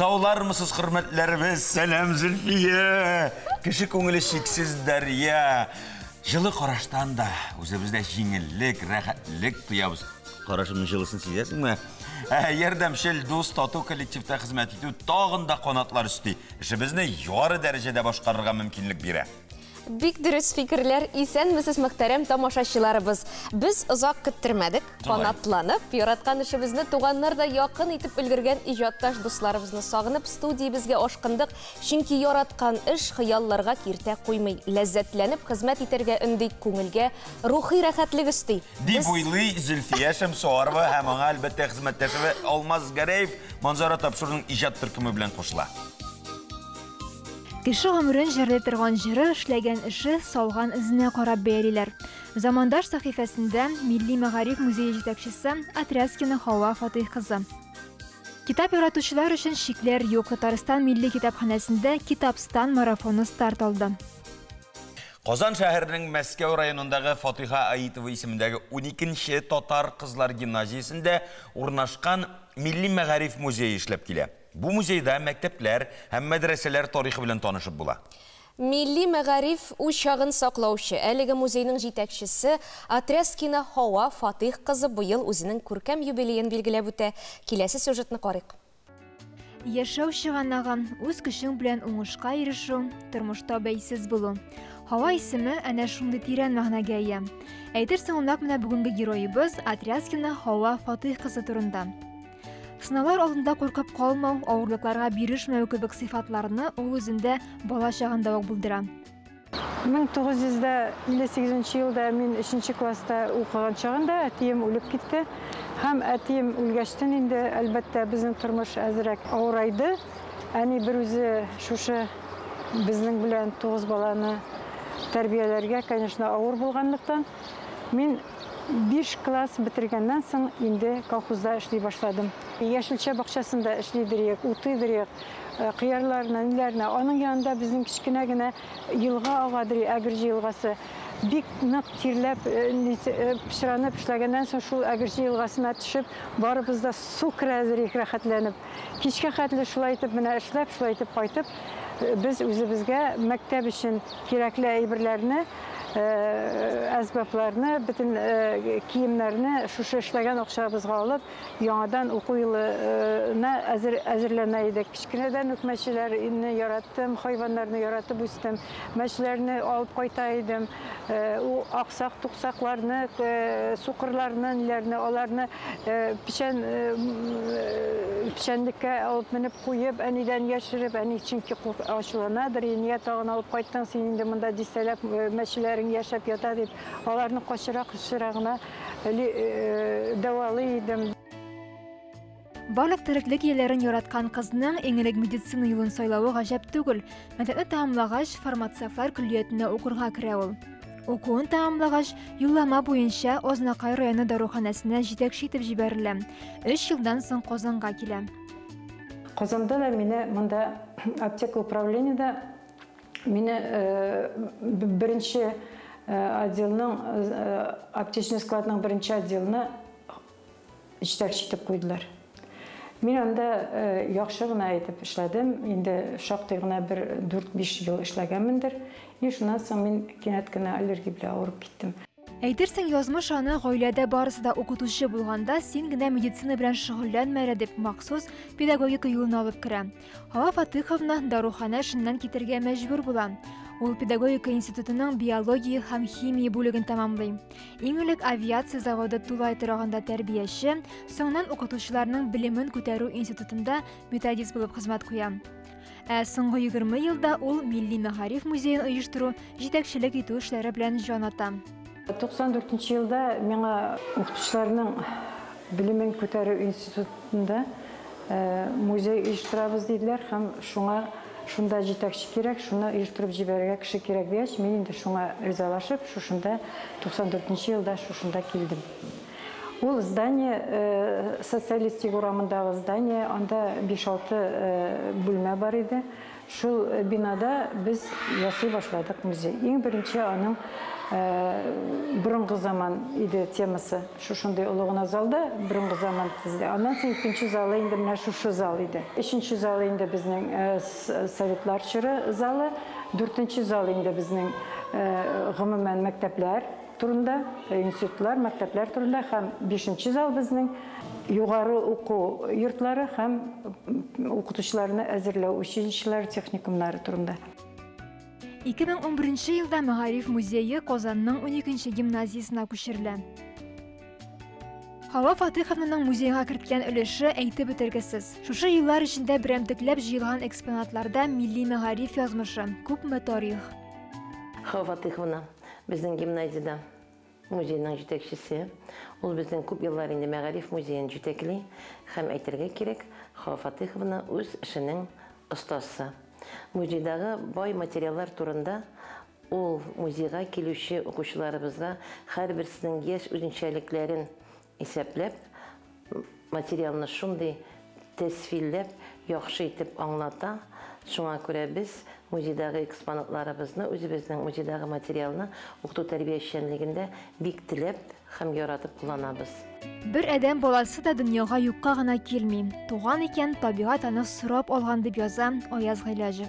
Саулармысыз, құрметлеріміз, сәлем Зүлфия. Кіші көңілі шексіз дәрия. Жылы қараштан да өзімізде жеңілік, рәхәтлік тұябыз. Қарашымның жылысын сезесің ме? Ердәмшіл дос тату коллективті қызмет ету тағында қонатлар үсті. Ішімізді юары дәрежеде башқарырға мүмкінлік бере. Бик дөрес фикерләр исән мисез мөхтәрәм тамашачыларыбыз. Без озак көттермәдек, канатланып, яраткан эшебезне туганнар да якын итеп өлгергән иҗатташ дусларыбызны сагынып студиябезгә ашкындык, чөнки яраткан эш хыялларга киртә куймый, ләззәтләнеп хезмәт итәргә өндик күңелгә рухи рәхәтлек өсти. Дип уйлый Зөлфия Шәмсуарова һәм аңа әлбәттә хезмәттәше Алмаз Гәрәев Манзара Тапшырның иҗат төркеме белән кушыла. Кеше гомерен җырлый торган җыры эшләгән эше салган эзенә карап бәялиләр. Замандаш сәхифәсендә Милли мәгариф музее җитәкчесе Атряскина Хава Фатих кызы. Китап яратучылар өчен шикләр юк. Татарстан милли китапханәсендә Китапстан марафоны старт алды. Қазан шәһәрінің Мәскәү районындағы Фатиха Аитова исемендәге 12-ші татар қызлар гимназиясында урнашқан Милли мәгариф музейі эшләп килә. Бу музейда мәктәпләр һәм мәдрәсәләр тарихы белән танышып була. Милли мәгариф учагын саклаучы әлеге музейның җитәкчесе Атряскина Хава Фатих кызы быел үзенең күркәм юбилеен билгеләп үтә. Киләсе сюжетны карыйк. Яшәү чыганаган үз көчең белән уңышка ирешү, тормышта бәйсез булу. Хава исеме әнә шундый тирән мәгънәгә ия. Әйтерсең, унак менә бүгенге героебыз Атряскина Хава Фатих кызы турында. Сынаулар алдында куркып калмау, авырлыкларга бирешмәү кебек сыйфатларны ул үзендә бала чагында ук булдыра. 1958 елда мин 3 класста укыган чагында әтием үлеп китте. Һәм әтием үлгәчтен инде әлбәттә безнең тормыш әзрәк авырайды. Әни бер үзе шушы безнең белән 9 баланы тәрбияләргә, конечно, авыр булганлыктан мин 5 класс бетергәннән соң инде колхозда эшли башладым. Яшелчә бакчасында эшли дирек, уты дирек, кыярларына, ниләренә. Аның янында безнең кичкенә генә елга ага дирек, Әгерҗе елгасы. Бик нык тирләп, пешранып эшләгәннән соң шул Әгерҗе елгасына төшеп, барыбыз да су керә дирек рәхәтләнеп. Кичкә хәтле шулай итеп менә эшләп, шулай итеп кайтып, без үзебезгә мәктәп өчен кирәкле әйберләрне əzbəblərini, bütün e, kiyimlərini Şuşa işləyən oxşabızğa alıb, yanadan oxu yılına əzir, əzirləməydik. Kiçkinədən hükmətçilərini yaratdım, hayvanlarını yaratıb üstüm, məşlərini alıb qaytaydım, o aqsaq, tuqsaqlarını, e, suqırlarını, nilərini, onlarını e, pişən, pişənlikə alıb minib qoyub, ənidən yaşırıb, əni üçün ki, aşılanadır, niyə tağını alıb qaytdan, senin də bunda distələb məşlər кешеләрің яшәп ята дип, аларны качырак шырагына дәвалый идем. Барлык тереклек ияләрен яраткан кызның иңелек медицина юлын сайлавы гаҗәп түгел. Мәктәпне тәмамлагач, фармацевтлар көллиятенә укырга керә ул. Укуын тәмамлагач, юллама буенча Ознакай районы даруханәсенә җитәкче итеп җибәрелә. 3 елдан соң Казанга килә. Казанда да мине монда аптека управлениедә Мине беренче отделның аптечный складның беренче отделына җитәкче итеп куйдылар. Мин анда яхшы гына итеп эшләдем. Инде шактый гына бер 4-5 ел эшләгәнмендер. И шуннан соң мин кинәт кенә аллергия белән авырып киттем. Әйтерсең, язмыш аны гаиләдә барысы да укытучы булганда, син генә медицина белән шөгыльләнмәре дип махсус педагогика юлын алып керә. Хава Фатыховна дарухана эшеннән китәргә мәҗбүр була. Ул педагогика институтының биология һәм химия бүлеген тәмамлый. Иң элек авиация заводы Тулай торагында тәрбияче, соңыннан укытучыларның белемен күтәрү институтында методист булып хезмәт куя. Ә соңгы 20 елда ул Милли мәгариф музейын оештыру, җитәкчелек итү эшләре белән җаната. 94 елда миңа укытучыларның билемен күтәрү институтында музей оештырабыз диделәр һәм шуңа шунда җитәкче кирәк, шуны оештырып җибәрергә кеше кирәк дигәч, мин инде шуңа ризалашып, шушында 94 елда шушында килдем. Ул здание социалистик урамындагы здание, анда 5-6 бүлмә бар иде. Шул бинада без ясый башладык музей. Иң беренче аның бұрынғы заман иде темасы шушундай улугуна залда бұрынғы заман тизде андан соң экинчи залы инде мына шушу зал иде. Үчүнчү залы инде биздин советлар чыры залы. Төртүнчү зал инде биздин гомумән мәктәпләр турында институтлар мәктәпләр турында һәм бешенче зал безнең югары уку йортлары һәм укытучыларны әзерләү училищелар техникумнары турында. 2011 елда Мәгариф музейы Казанның 12 гимназиясына күчерелә. Хава Фатыховнаның музейга керткән өлеше әйтеп бетергесез. Шушы еллар эчендә берәмтекләп җыелган экспонатларда милли мәгариф язмышы, күпме тарих. Хава Фатыховна безнең гимназияда музейның җитәкчесе. Ул безнең күп еллар инде мәгариф музейын җитәкли һәм әйтергә кирәк, Хава Фатыховна үз эшенең остасы. Музейдағы бай материалдар турында ул музейға келуші оқушыларыбызға һәрберсенең еш үзенчәлекләрен исәпләп материалны шундый тәсвилләп яхшы итеп аңлата. Шуңа күрә без музейдагы экспонатларыбызны үзебезнең музейдагы материалны укыту тәрбия эшчәнлегендә бик теләп һәм яратып кулланабыз Бер әдәм баласы да дөньяга юкка гына килми. Туган икән табигать аны сорап алган дип яза Аяз Гыйләҗев.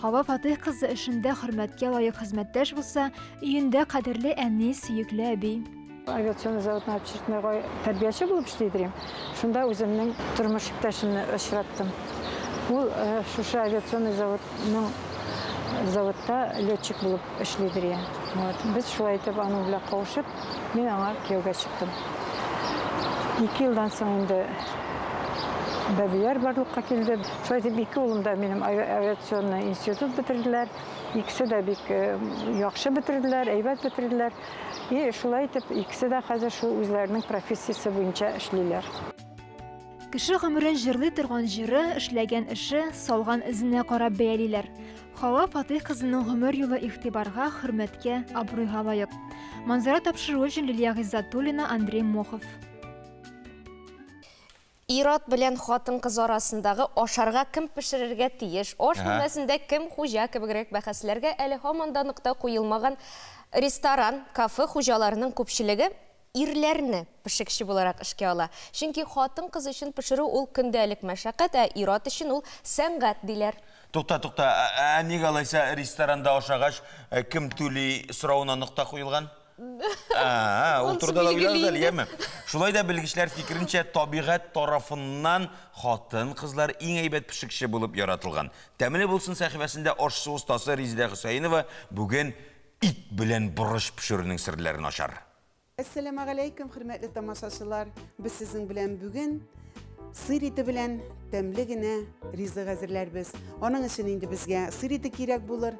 Хава Фатых кызы эшендә хөрмәткә лаек хезмәттәш булса, өендә кадерле әни, сөекле әби. Авиационный заводна общественный тәрбияче булып эшлидем. Шунда үземнең тормыш иптәшемне очраттым. Ул шушы авиационный заводның заводта летчик булып эшлидер. Вот. Без шулай итеп аның белән кавышып, мин аңа кияүгә чыктым. Ике елдан соң инде бәбиләр барлыкка килде. Шулай итеп ике улым да минем авиационный институт бетерделәр. Икесе дә бик яхшы бетерделәр, әйбәт бетерделәр. И шулай итеп икесе дә хәзер шул үзләренең профессиясе буенча эшлиләр. Кеше гомерен җырлый торган җыры, эшләгән эше, салган эзенә карап бәялиләр. Хава Фатих кызының гомер юлы игътибарга, хөрмәткә, абруйга лаек. Манзара тапшыру өчен Лилия Гиззатуллина, Андрей Мохов. Ират белән хатын кыз арасындагы ашарга кем пешерергә тиеш, аш бүлмәсендә кем хуҗа кебегрәк бәхәсләргә әле һаман да куелмаган ресторан, кафе хуҗаларының күпчелеге ирләрне пешекче буларак эшкә ала. Чөнки хатын кыз өчен пешерү ул көндәлек мәшәкать, ә ират өчен ул сәнгать диләр. Тукта, тукта, ә нигә алайса ресторанда ашагач кем түли сорауына нукта куелган? Ул турда да әле, яме? Шулай да белгечләр фикеренчә, табигать тарафыннан хатын кызлар иң әйбәт пешекче булып яратылган. Тәмле булсын сәхифәсендә ашсыз устасы Резидә Хусаинова бүген ит белән бурыш пешерүнең серләрен ашар. Ассаламу алейкум, хөрмәтле тамашачылар. Без сезнең белән бүген сыр ите белән тәмле генә ризык әзерләрбез. Аның өчен инде безгә сыр ите кирәк булыр,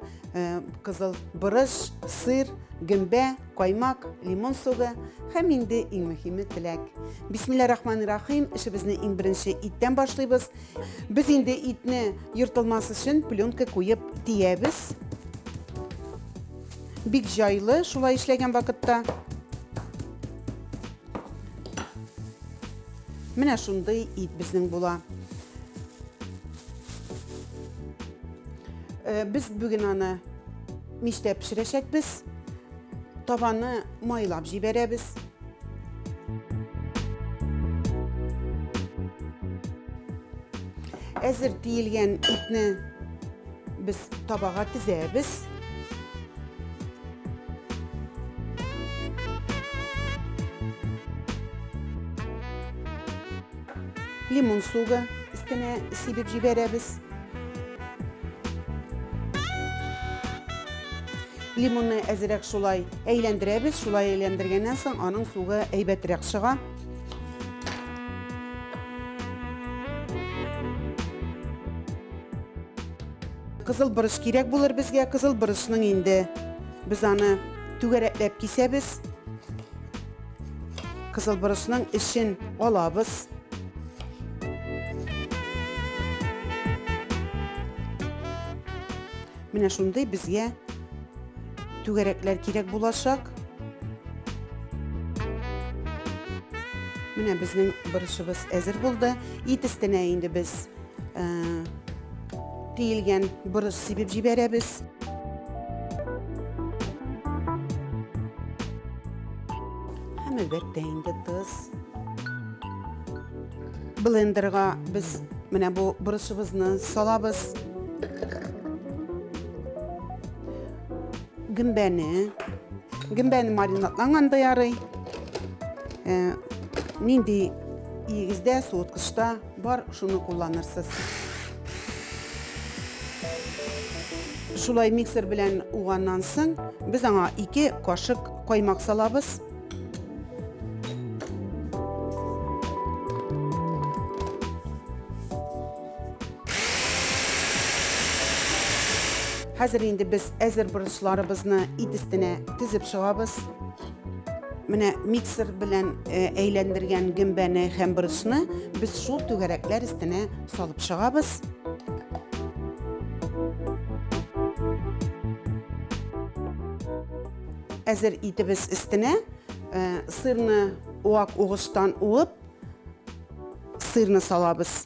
кызыл борыш, сыр, гөмбә, каймак, лимон сугы һәм инде иң мөһиме теләк. Бисмиллаһир-рахманир-рахим. Эшебезне иң беренче иттән башлыйбыз. Без инде итне йыртылмас өчен пленка куеп тиябез. Бик җайлы шулай эшләгән вакытта Менә шундый ит безнең була. Без бүген аны миштә пешерәчәкбез. Табаны майлап җибәрәбез. Әзер тиелгән итне без табага лимон суга өстенә сибеп җибәрәбез. Лимонны әзрәк шулай әйләндерәбез, шулай әйләндергәннән соң аның сугы әйбәтрәк чыга. Кызыл борыш кирәк булыр безгә, кызыл борышның инде без аны түгәрәкләп кисәбез. Кызыл борышның эшен алабыз. Менә шундый безгә түгәрәкләр кирәк булачак. Менә безнең борышыбыз әзер булды. Ит өстенә инде без тиелгән борыш сибеп җибәрәбез. һәм әлбәттә инде тоз блендерга без менә бу борышыбызны салабыз гөмбәне гөмбәне маринатланганда ярый. Ә, нинди игездә суыткычта бар шуны кулланырсыз. Шулай миксер белән уганнан соң без аңа ике кашык каймак салабыз. Хәзер инде без әзер борышларыбызны ит өстенә тезеп чыгабыз. Менә миксер белән әйләндергән гөмбәне һәм борычны без шул түгәрәкләр салып чыгабыз. Әзер итебез өстенә сырны уак угыштан уып сырны салабыз.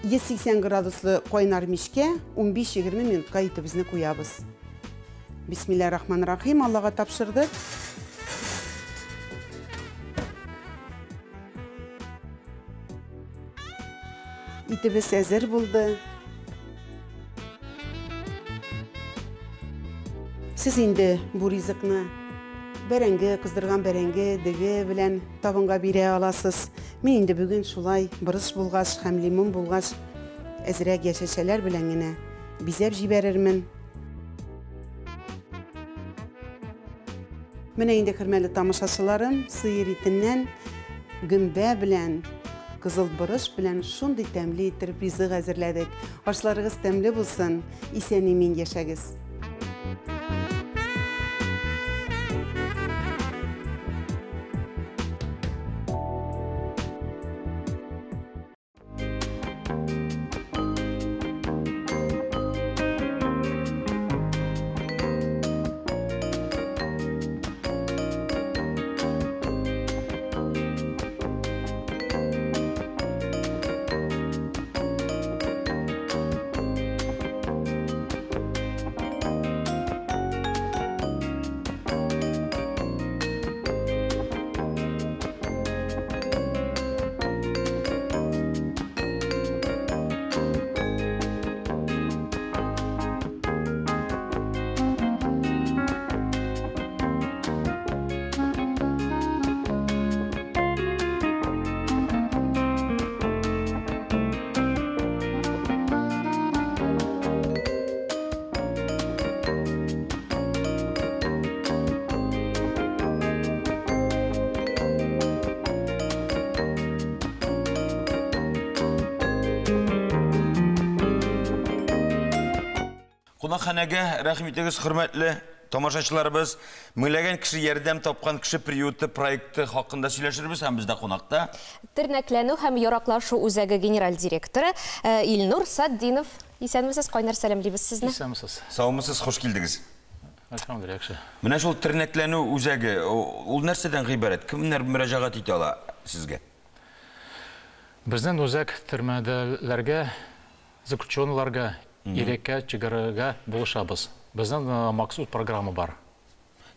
Йөз сиксән градуслы кайнар мичкә 15-20 минутка итебезне куябыз. Бисмилла рахман рахим Аллага тапшырдык. Итебез әзер булды. Сез инде бу ризыкны бәрәңге, кыздырган бәрәңге, деге белән табынга бирә аласыз. Мин инде бүген шулай борыш булгач һәм лимон булгач әзрәк яшәшәләр белән генә бизәп җибәрермен. Менә инде хөрмәтле тамашачыларым, сыер итеннән гөмбә белән кызыл борыш белән шундый тәмле иттереп ризык әзерләдек. Ашларыгыз тәмле булсын, исән-имин яшәгез. Кунакханәгә рәхим итегез, хөрмәтле тамашачыларыбыз. Мөйләгән кеше ярдәм тапкан кеше приюты проекты хакында сөйләшербез һәм бездә кунакта. Тернәкләнү һәм яраклашу үзәге генераль директоры Илнур Саддинов. Исәнмесез, кайнар сәламлибез сезне. Исәмсез. Саумысыз. Әлхәмдулилlah, яхшы. Менә шул тернәкләнү үзәге, ул нәрсәдән гыйбарәт? Кемнәр мөрәҗәгать итә ала сезгә? Безнең үзәк төрмәдәләргә, заключенныйларга, иреккә, чигарага булышабыз. Безнең э, максут программа бар.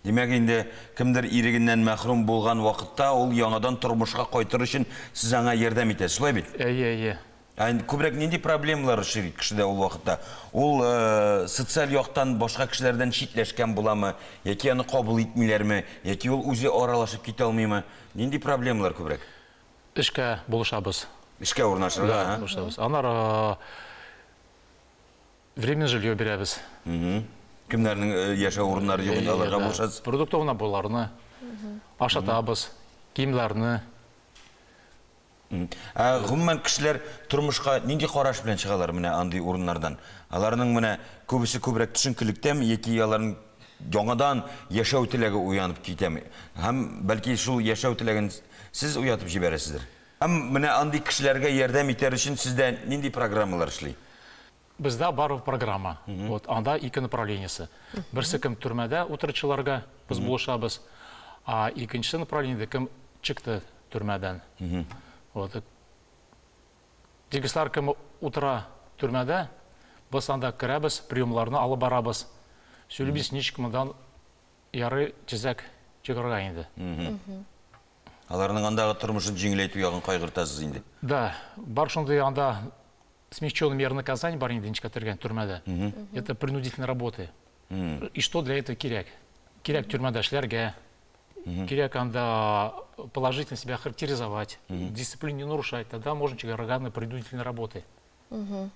Димәк инде кемдер ирегеннән мәхрүм булган вакытта ул яңадан тормышка кайтыр өчен сез аңа ярдәм итәсез, шулай бит? Әйе, әйе. Ә инде күбрәк нинди проблемалар очрый кешедә ул вакытта? Ул э, социаль яктан башка кешеләрдән читләшкән буламы, яки аны кабул итмиләрме, яки ул үзе аралашып китә алмыймы? Нинди проблемалар күбрәк? Эшкә булышабыз. Эшкә урнашырга, Да, а? булышабыз. Анар э, временное жилье бирәбез. Мгм. Кемнәрнең э, яшәү урыннары юк аларга Да. булышасыз? Продуктовна буларны, ашатабыз, киемләрне. Ә гомумән кешеләр тормышка нинди караш белән чыгалар менә андый урыннардан? Аларның менә күбесе күбрәк төшенкелектәме яки аларның яңадан яшәү теләге уянып китәме? Һәм бәлки шул яшәү теләген сез уятып җибәрәсездер. Һәм менә андый кешеләргә ярдәм итәр өчен сездә нинди программалар эшли? Бездә бар программа. Вот анда ике направлениесе. Берсе кем төрмәдә утыручыларга без булышабыз, а икенче направлениедә кем чыкты түрмәдән. Вот. Тегіслар кім утыра түрмәдә, біз анда кірәбіз, приемларны алып барабыз. Сөйлебіз ничек мындан яры чизәк чыгарга инде. Аларның андагы тормышын жеңілейту ягын кайгыртасыз инде. Да, бар анда смягченный мер наказания бар инде ничек тергән түрмәдә. Это принудительные работы. И что для этого кирәк? Кирәк түрмәдә эшләргә, кирәк анда положительно себя характеризовать, дисциплину не нарушать, тогда можно чыгарга на принудительные работы.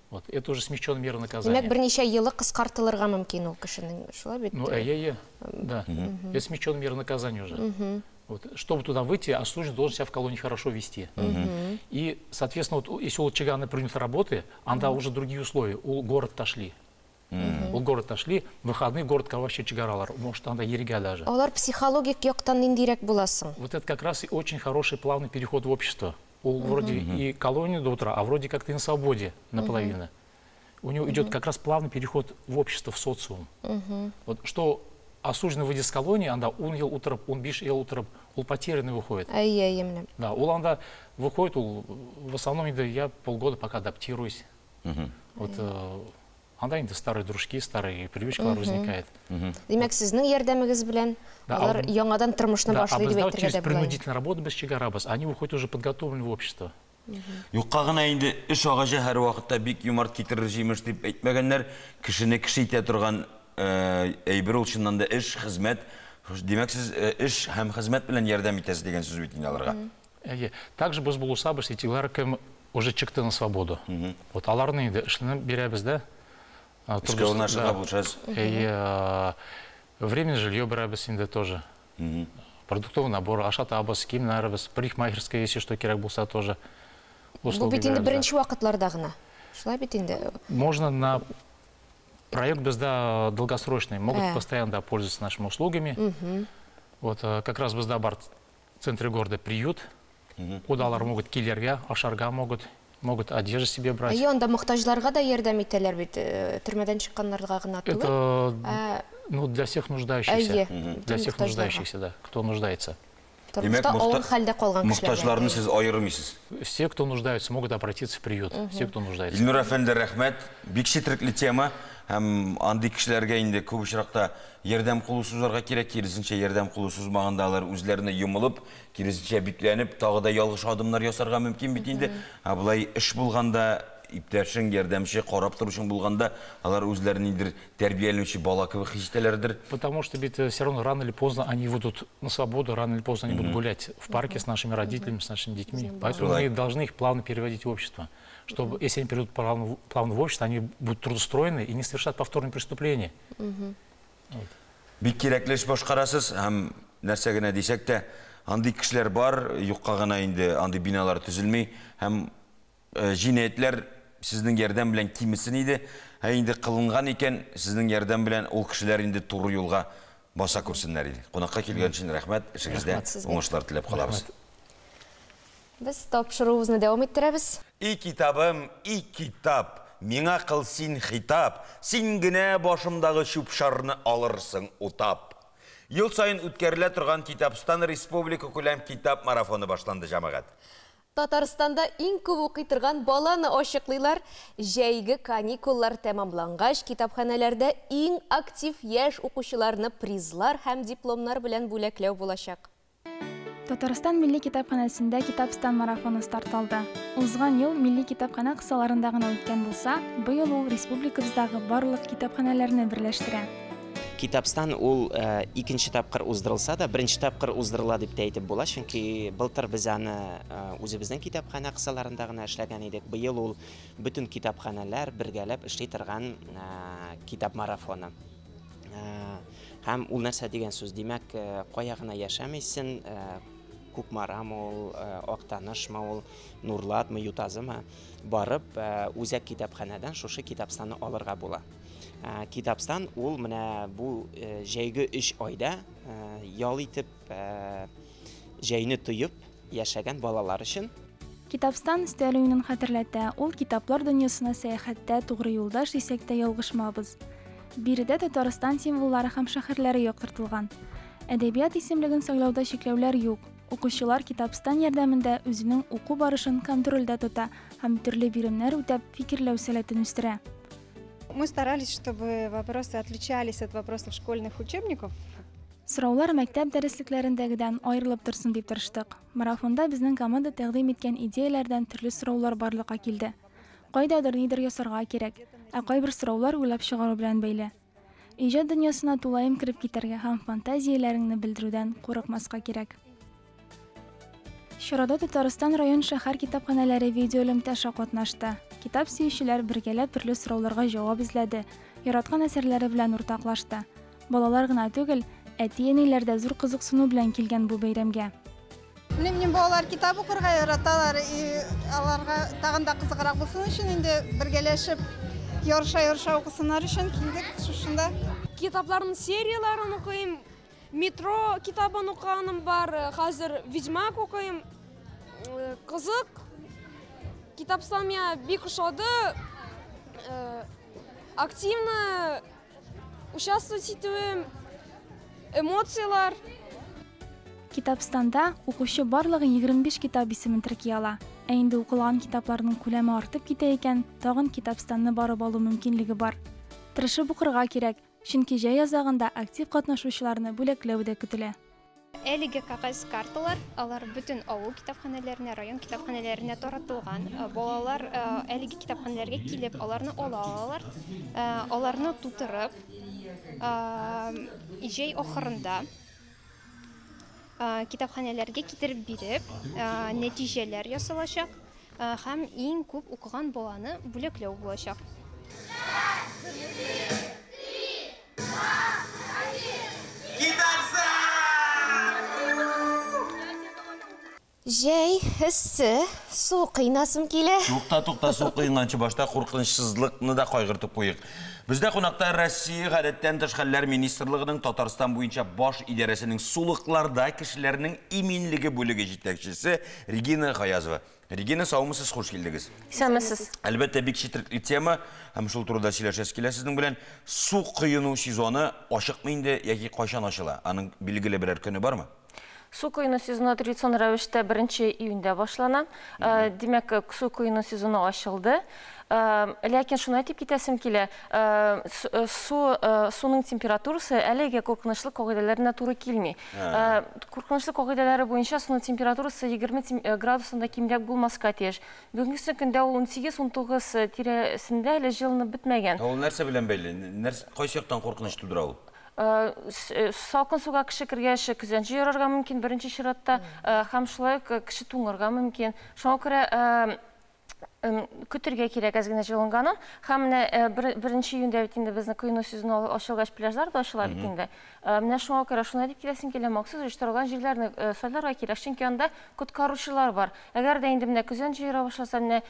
Вот, это уже смягченная мера наказания. Демәк, берничә йылы кыскартылырга мөмкин ул кешенең, шулай бит? Ну, әйе, әйе, да. Это смягченная мера наказания уже. Вот, чтобы туда выйти, осужденный должен себя в колонии хорошо вести. И, соответственно, вот, если у чигана принято работы, анда уже другие условия. У город отошли. У город отошли, выходные город вообще чигаралар, может, анда ерега даже. Алар психологик яктан ниндирәк буласың? Вот это как раз и очень хороший плавный переход в общество. Он вроде и колонию до утра, а вроде как-то и на свободе наполовину. У него идет как раз плавный переход в общество, в социум. Вот что осужденный выйдет с колонии, анда он ел утрап, он биш ел утрап, он потерянный выходит. Әйе, емле. Да, ол анда выходит, ол в основном инде я полгода пока адаптируюсь. Вот э, анда инде старые дружки, старые привычкалар возникает. Демәк, сезнең ярдәмегез белән Да, алар яңадан тормышны Да, а башлый вот әйтергә дә була. принудительную работу без чигарабыз, они выходят уже подготовлены в общество. Юкка гына инде эш агачы һәр вакытта бик юмарт китерер җимеш дип әйтмәгәннәр. Кешене кеше итә торган э, әйбер ул чыннан да эш, хезмәт. Димәк, сез э, эш һәм хезмәт белән ярдәм итәсез дигән сүз бит инде аларга. Әйе. Также без булусабыз итиләр кем уже чыкты на свободу. Вот аларны инде эшне бирәбез дә. А, Эшкә урнашырга да. булышасыз. Әйе. а, Временное жилье бирәбез инде тоже. Продуктовый набор, ашатабыз, киемнәрбез, парикмахерская, если что кирәк булса тоже. Бу услуги бит инде бирәбез, да. беренче вакытларда гына. Шулай бит инде. Можно на проект безда долгосрочный, могут Э. постоянно да, пользоваться нашими услугами. Вот э, как раз безда бар в центре города приют. Кудалар могут киллерга, ашарга могут, могут одежду себе брать. Әйе, анда мохтаҗларга да ярдәм итәләр бит, э, төрмәдән чыкканнарга гына түгел. Это Ә, ну, для всех нуждающихся. Для всех нуждающихся, да, кто нуждается. Мохтаҗларны кешеләргә. сез аермыйсыз. Все, кто нуждается, могут обратиться в приют. Все, кто нуждается. Илнур әфәнде рәхмәт. Бик четерекле тема һәм андый кешеләргә инде күп очракта ярдәм кылу сузарга кирәк, киресенчә ярдәм кылу сузмаганда алар үзләренә юмылып, киресенчә бикләнеп, тагы да ялгыш адымнар ясарга мөмкин бит инде. Ә булай эш булганда иптәшең, ярдәмче, карап торучың булганда, алар үзләрен инде тәрбияләүче бала кебек хис итәләрдер. Потому что ведь все равно рано или поздно они выйдут на свободу, рано или поздно они будут гулять в парке с нашими родителями, с нашими детьми. Поэтому мы должны их плавно переводить в общество. Чтобы, если они перейдут плавно, в- плавно в общество, они будут трудоустроены и не совершат повторные преступления. Бик кирәкле эш башкарасыз һәм нәрсә генә дисәк тә, андый кешеләр бар, юкка гына инде андый биналар төзелми һәм э, җинаятьләр сезнең ярдәм белән кимесен иде. Ә инде кылынган икән, сезнең ярдәм белән ул кешеләр инде туры юлга баса күрсеннәр иде. Кунакка килгән өчен рәхмәт, эшегездә уңышлар теләп калабыз. Без тапшыруыбызны дәвам иттерәбез. И китабым, и китап, миңа кыл син хитап, син генә башымдагы чүп-чарны алырсың утап. Ел сайын үткәрелә торган Китапстан Республика күләм китап марафоны башланды җәмәгать. Татарстанда иң күп укый торган баланы ачыклыйлар. Җәйге каникуллар тәмамлангач, китапханәләрдә иң актив яшь укучыларны призлар һәм дипломнар белән бүләкләү булачак. Татарстан Милли китапханәсендә Китапстан марафоны старт алды. Узган ел Милли китапханә кысаларында гына үткән булса, быел ул республикабыздагы барлык китапханәләрне берләштерә. Китапстан ул икенче тапкыр уздырылса да, беренче тапкыр уздырыла дип тә әйтеп була, чөнки былтыр без аны э, үзебезнең китапханә кысаларында гына эшләгән идек. Быел ул бөтен китапханәләр бергәләп эшли торган э, китап марафоны. Һәм ул нәрсә дигән сүз, димәк, кая гына э, Күкмарамы ул, э, Актанышмы ул, Нурлатмы, Ютазымы барып, э, үзәк китапханәдән шушы китапстанны алырга була. Ә, Китапстан ул менә бу э, җәйге өч айда э, ял итеп, э, җәйне тоеп яшәгән балалар өчен Китапстан өстәл уенын хәтерләтә. Ул китаплар дөньясына сәяхәттә тугры юлдаш дисәк тә ялгышмабыз. Биредә Татарстан символлары һәм шәһәрләре яктыртылган. Әдәбият исемлеген сайлауда чикләүләр юк. Укучылар Китапстан ярдәмендә үзенең уку барышын контрольдә тота һәм төрле биремнәр үтәп фикерләү сәләтен үстерә. Мы старались, чтобы вопросы отличались от вопросов школьных учебников. Сораулар мәктәп дәреслекләрендәгедән айырылып торсын дип тырыштык. Марафонда безнең команда тәкъдим иткән идеяләрдән төрле сораулар барлыкка килде. Кайдадыр нидер ясарга кирәк, ә кайбер сораулар уйлап чыгару белән бәйле. Иҗат дөньясына тулаем кирип китәргә һәм фантазияләреңне белдерүдән курыкмаска кирәк. Чарада Татарстан район шәһәр китапханәләре видеоэлемтәше катнашты. Китап сөючеләр бергәләп төрле сорауларга җавап эзләде, яраткан әсәрләре белән уртаклашты. Балалар гына түгел, әти-әниләр дә зур кызыксыну белән килгән бу бәйрәмгә. Менә минем балалар китап укырга яраталар, и аларга тагын да кызыграк булсын өчен инде бергәләшеп ярыша-ярыша укысыннар өчен килдек шушында. Китапларның серияларын укыйм. Метро китабын укыганым бар. Хәзер Ведьмак укыйм. Э, Кызык. Китапстан миңа бик ошады. Э, Активно участвовать итүем. Эмоциялар. Китапстанда укучы барлыгы 25 китап исемен терки ала. Ә инде укылган китапларның күләме артып китә икән, тагын Китапстанны барып алу мөмкинлеге бар. Тырышып укырга кирәк, җәй язагында актив катнашучыларны бүләкләү дә көтелә. Әлеге карталар, алар бөтен авыл китапханәләренә, район китапханәләренә таратылган. Э, Балалар э, әлеге китапханәләргә килеп, аларны ала алалар. Э, Аларны тутырып, җәй ахырында китапханәләргә китереп биреп, нәтиҗәләр ясалачак һәм иң күп укыган баланы бүләкләү булачак. Жәй, эссе, су кыйнасым килә. Туқта, туқта, су қиынғанчы башта қорқынышсызлықны да қойғыртып қойық. Бізде қонақта Россия ғадеттен тыш хәлләр министрлығының Татарстан бойынша баш идарәсенең сулықларда кешеләрнең именлігі бөлігі жетекшісі Регина Хаязова. Регина, саумысыз, қош келдіңіз. Сәмісіз. Әлбәттә бик четерекле тема, турыда сөйләшәс килә сезнең белән. Су кыйыну сезоны ашыкмы инде яки кайчан ачыла? Аның билгеле берәр көне бармы? Су құйыны сезоны традицион рәвештә 1 июньдә башлана. Ә, Димәк, су құйыны сезоны ачылды. Ә, Ләкин шуны әйтеп китәсем килә, ә, су ә, суның температурасы әлегә куркынычлы кагыйдәләренә туры килми. Куркынычлы кагыйдәләре буенча суның температурасы 20 тем- ә, градусында кимрәк булмаска тиеш. Бүгенге көндә ул 18-19 тирәсендә әле җылынып бетмәгән. Ул нәрсә белән бәйле? Кайсы яктан куркыныч тудыра ул? Ә, с- ә, салкын суга кеше кергәч көзәнче ярарга мөмкин беренче чиратта ә, һәм кирәк әз генә җылынганын һәм менә бер- беренче июньдә бит инде безнең койны сезоны ачылгач пляжлар да ачыла бит инде. Ә, Менә шуңа күрә шуны дип киләсем килә махсус оештырылган җирләрне ә, сайларга кирәк, чөнки анда коткаручылар бар. Әгәр дә инде менә көзәнче яра башласа, менә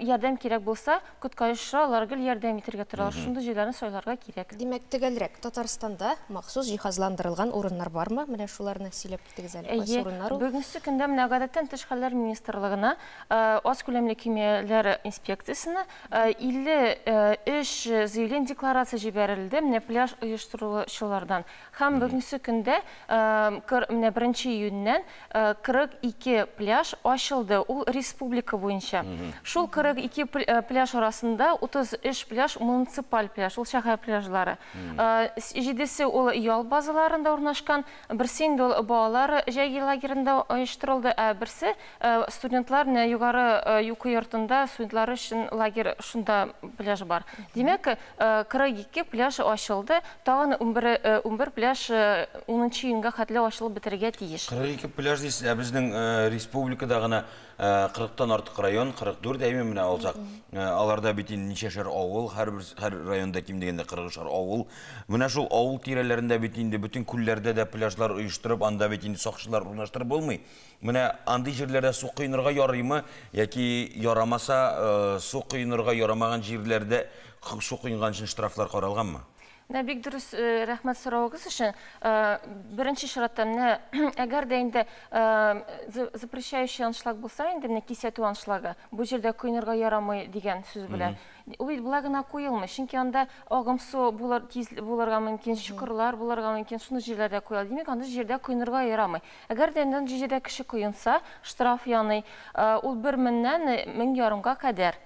ярдәм кирәк булса, коткаручылар гел ярдәм итәргә торалар. Шундый җирләрне сайларга кирәк. Димәк, төгәлрәк Татарстанда махсус җиһазландырылган урыннар бармы? Менә шуларны сөйләп китегез әле. Кайсы Әйе, урыннар ул? бүгенге көндә менә гадәттән тыш хәлләр министрлыгына аз күләмле кимияләр инспекциясына ә, 53 заявление декларация җибәрелде менә пляж оештыручылардан. Һәм ә, кыр- менә 1 июньнән ә, 42 пляж ачылды. Ул республика буенча. Шул 42 пл- ә, пляж арасында 33 пляж муниципаль пляж, ул шәһәр пляжлары. Ә, с- Җидесе ул ял базаларында урнашкан, берсе инде ул балалар җәйге лагерында оештырылды, ә берсе ә, студентлар менә югары йортында студентлар өчен лагерь шунда пляж бар. Димәк, ә, 42 пляж ачылды, тагын 11 ә, 11 пляж ә, 10 июньгә хәтле ачылып бетәргә тиеш. 42 пляж дейсіз, ә ә, республикада гына ә, 40-тан артык район, 44 әйме менә алсак. Аларда бит инде ничәшәр авыл, һәр бер һәр районда ким дигәндә 40шар авыл. Менә шул авыл тирәләрендә бит бөтен күлләрдә дә пляжлар оештырып, анда бит инде сакчылар урнаштырып булмый. Менә андый җирләрдә су кыйнырга ярыймы яки ярамаса, ә, су кыйнырга ярамаган җирләрдә су кыйнган өчен штрафлар каралганмы? Менә бик дөрес э, рәхмәт сорауыгыз өчен. Э, Беренче чиратта менә әгәр дә инде э, за- запрещающий аншлаг булса инде менә кисәтү аншлагы, бу җирдә койнырга ярамый дигән сүз белән. Ул бит болай гына куелмый, чөнки анда агым су булыр, тиз булырга мөмкин, чокырлар булырга мөмкин, шуны җирләрдә куела. Димәк, анда җирдә койнырга ярамый. Әгәр дә анда җирдә кеше куенса, штраф яный, э, ул 1 меңнән 1000 ярымга кадәр.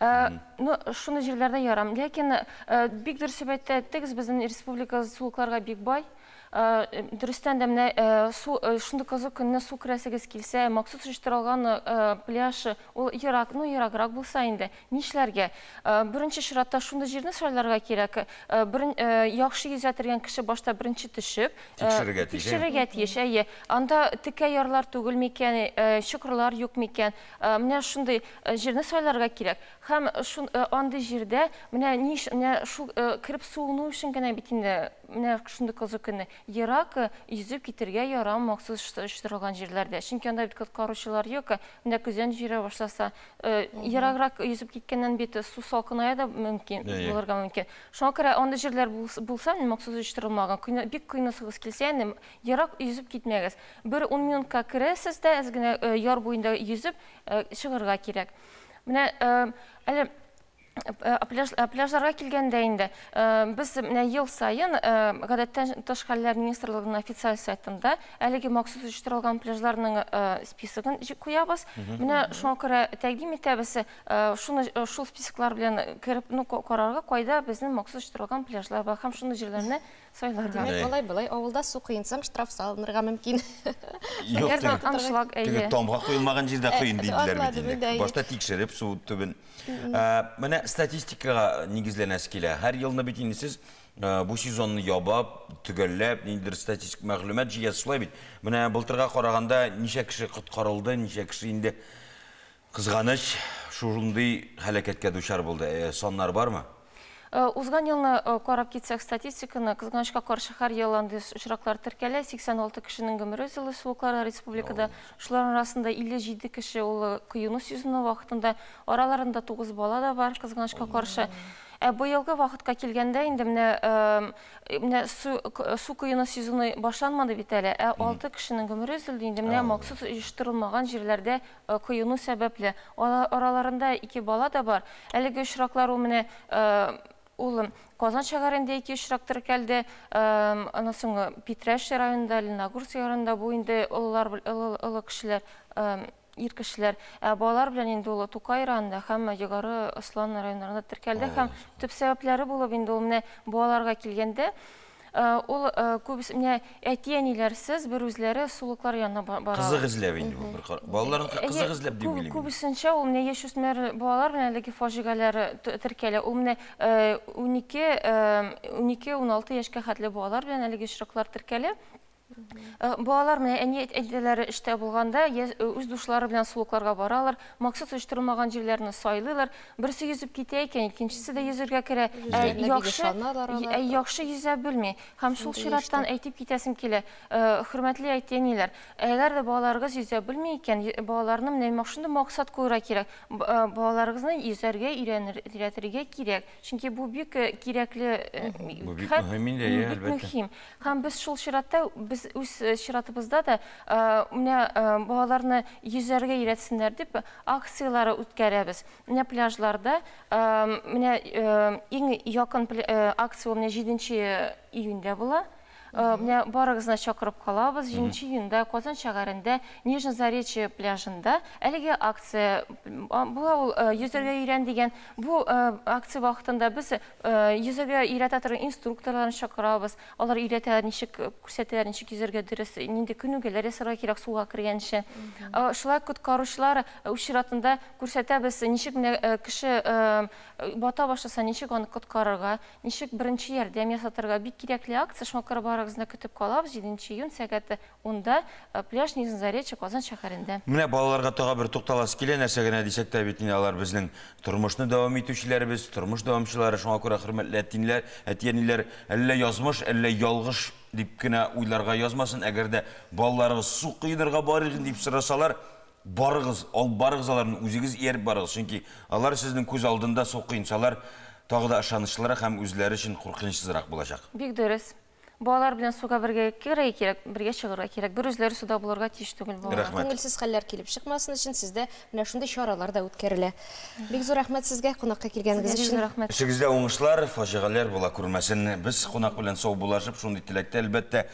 Э, Ну, шуны җирләрдә ярам. Ләкин э, бик дөрес дип әйттегез, безнең республика сулыкларга бик бай. Э, Дөрестән дә менә э, су э, шундый кызык көнне су керәсегез килсә, махсус оештырылган э, пляж ул ерак, ну ераграк булса инде, нишләргә? Э, Беренче чиратта шундый җирне сайларга кирәк. Э, э, яхшы йөзә торган кеше башта беренче төшеп, э, Тикшерергә тиеш, тикшерергә тиеш, әйе. Анда текә ярлар түгел микән, э, чокырлар юк микән? Э, Менә шундый э, җирне сайларга кирәк. Һәм шун э, андый җирдә менә ниш менә шул э, кереп суыну өчен генә бит инде менә шундый көнне ерак э, йөзеп китергә ярам махсус оештырылган җирләрдә. Чөнки анда бит коткаручылар юк. Менә көзән җирә башласа, э, ераграк йөзеп киткәннән бит су салкыная да мөмкин Әйе. булырга мөмкин. Шуңа күрә анда җирләр булс- булса, махсус оештырылмаган, көйне- бик кыйнасыгыз килсә, ерак йөзеп китмәгез. Бер 10 минутка керәсез дә, әз генә э, яр буенда йөзеп э, чыгарга кирәк. Менә э, әле Э, пляж, э, пляжларга килгәндә инде э, без менә ел сайын э, гадәттән тыш хәлләр министрлыгының официаль сайтында әлеге махсус оештырылган пляжларның э, списогын куябыз. Менә шуңа э, Шуны э, шул списоклар белән ка- карарга кайда безнең махсус оештырылган пляжлар бар һәм шундый җирләрне сайларга. Демәк, болай болай авылда су кыйынсаң штраф. Юк, Әгәр дә теге- куелмаган җирдә куен Э, диделәр бит. Башта тикшереп су төбен. Ә, Менә статистикага нигезләнәс килә. Һәр елны бит инде сез ә, бу сезонны ябап, төгәлләп, ниндидер статистик мәгълүмат җыясыз шулай бит. Менә былтырга караганда ничә кеше коткарылды, ничә кеше инде кызганыч шундый һәлакәткә дучар булды. Ә, Саннар бармы? Э, Узган елны э, карап китсәк статистиканы, кызганычка каршы һәр ел андый очраклар теркәлә. 86 кешенең гомере узылы суыклар республикада. Шулар арасында 57 кеше ул кыюну сезоны вакытында, араларында 9 бала да бар кызганычка каршы. Ә килгәндә инде менә э, менә су кыюну сезоны башланмады бит. Ә 6 кешенең гомере узылды инде менә махсус оештырылмаган җирләрдә э, кыюну сәбәпле. Ала- Араларында 2 бала да бар. Әлеге очраклар ул менә э, Ул Казан шәһәрендә ике очрак теркәлде. Эм, Аннан соң Питрәш районында, Леногорск районында бу инде олылар олы кешеләр, ир кешеләр. Ә балалар белән инде ул Тукай районында һәм Егары Аслан районнарында теркәлде һәм төп сәбәпләре булып инде ул менә балаларга килгәндә э, ул э, әти-әниләрсез бер үзләре сулыклар янына ба- баралар. Кызык эзләп инде бу бер кар- Балаларны кызык Әйе, эзләп дип күп- уйлыйм. Күбесенчә ул менә яшь үсмер балалар белән әлеге фаҗигаләр т- теркәлә. Ул менә э, 12 э, 12-16 яшькә хәтле балалар белән әлеге очраклар теркәлә. Э, Балалар менә әни әйтәләре эштә булганда я- үз душлары белән сулыкларга баралар, максат оештырылмаган җирләрне сайлыйлар. Берсе йөзеп китә икән, икенчесе дә йөзәргә керә. Ә, Үзләренә бик Яхшы ышаналар алар. ә, яхшы йөзә белми. Һәм шул чираттан әйтеп китәсем килә. Э, Хөрмәтле әйтәниләр, әгәр дә балаларыгыз йөзә белми икән, балаларны менә макшында максат куйырга кирәк. Э, Балаларыгызны өйрәтергә кирәк. Чөнки бу бик э, кирәкле э, Бу бик хәл- мөһим инде, М, бик әлбәттә. мөһим. Һәм без шул чиратта, без үз э, чиратыбызда да э, менә э, балаларны йөзәргә өйрәтсеннәр дип акциялары үткәрәбез. Менә пляжларда менә иң якын акция менә 7 июньдә була. Э, Менә барыгызны чакырып калабыз. 7 июньдә Казан шәһәрендә Нижнезаречье пляжында әлеге акция ул э, йөзәргә өйрән дигән. Бу э, акция э, йөзәргә өйрәтә торган инструкторларны чакырабыз. Алар өйрәтәләр ничек э, күрсәтәләр ничек йөзәргә дөрес, нинди күнегүләр ясарга кирәк суга кергәнче. Э, күрсәтәбез ничек менә э, кеше э, бата башласа ничек аны коткарырга, ничек беренче ярдәм ясатырга бик кирәкле акция. Шуңа күрә барыгызны көтеп калабыз. 7 июнь сәгате 10-да э, пляж Нижнезаречье Казан шәһәрендә. Менә балаларга тагы бер тукталасы килә, нәрсә генә дисәк тә бит алар безнең тормышны дәвам итүчеләрбез, тормыш дәвамчылары, шуңа күрә хөрмәтле әтинләр, әтиәниләр, әллә язмыш, әллә ялгыш дип кенә уйларга язмасын, әгәр дә балаларыгыз су кыйнырга барыгыз дип сорасалар, барыгыз, ал барыгыз аларны үзегез ияреп барыгыз, чөнки алар сезнең күз алдында су кыйнсалар, тағы да ышанычлырак һәм үзләре өчен куркынычсызрак булачак. бик дөрес. Балалар белән суга бергә керә кирәк бергә чыгарга кирәк бер үзләре суда булырга тиеш түгел балалар Рәхмәт. Күңелсез хәлләр килеп чыкмасын өчен сездә менә шундый чаралар да үткәрелә. Бик зур рәхмәт сезгә кунакка килгәнегез Бик өчен. зур рәхмәт Эшегездә уңышлар, фаҗигаләр була күрмәсен. Без кунак белән саубуллашып шундый теләктә әлбәттә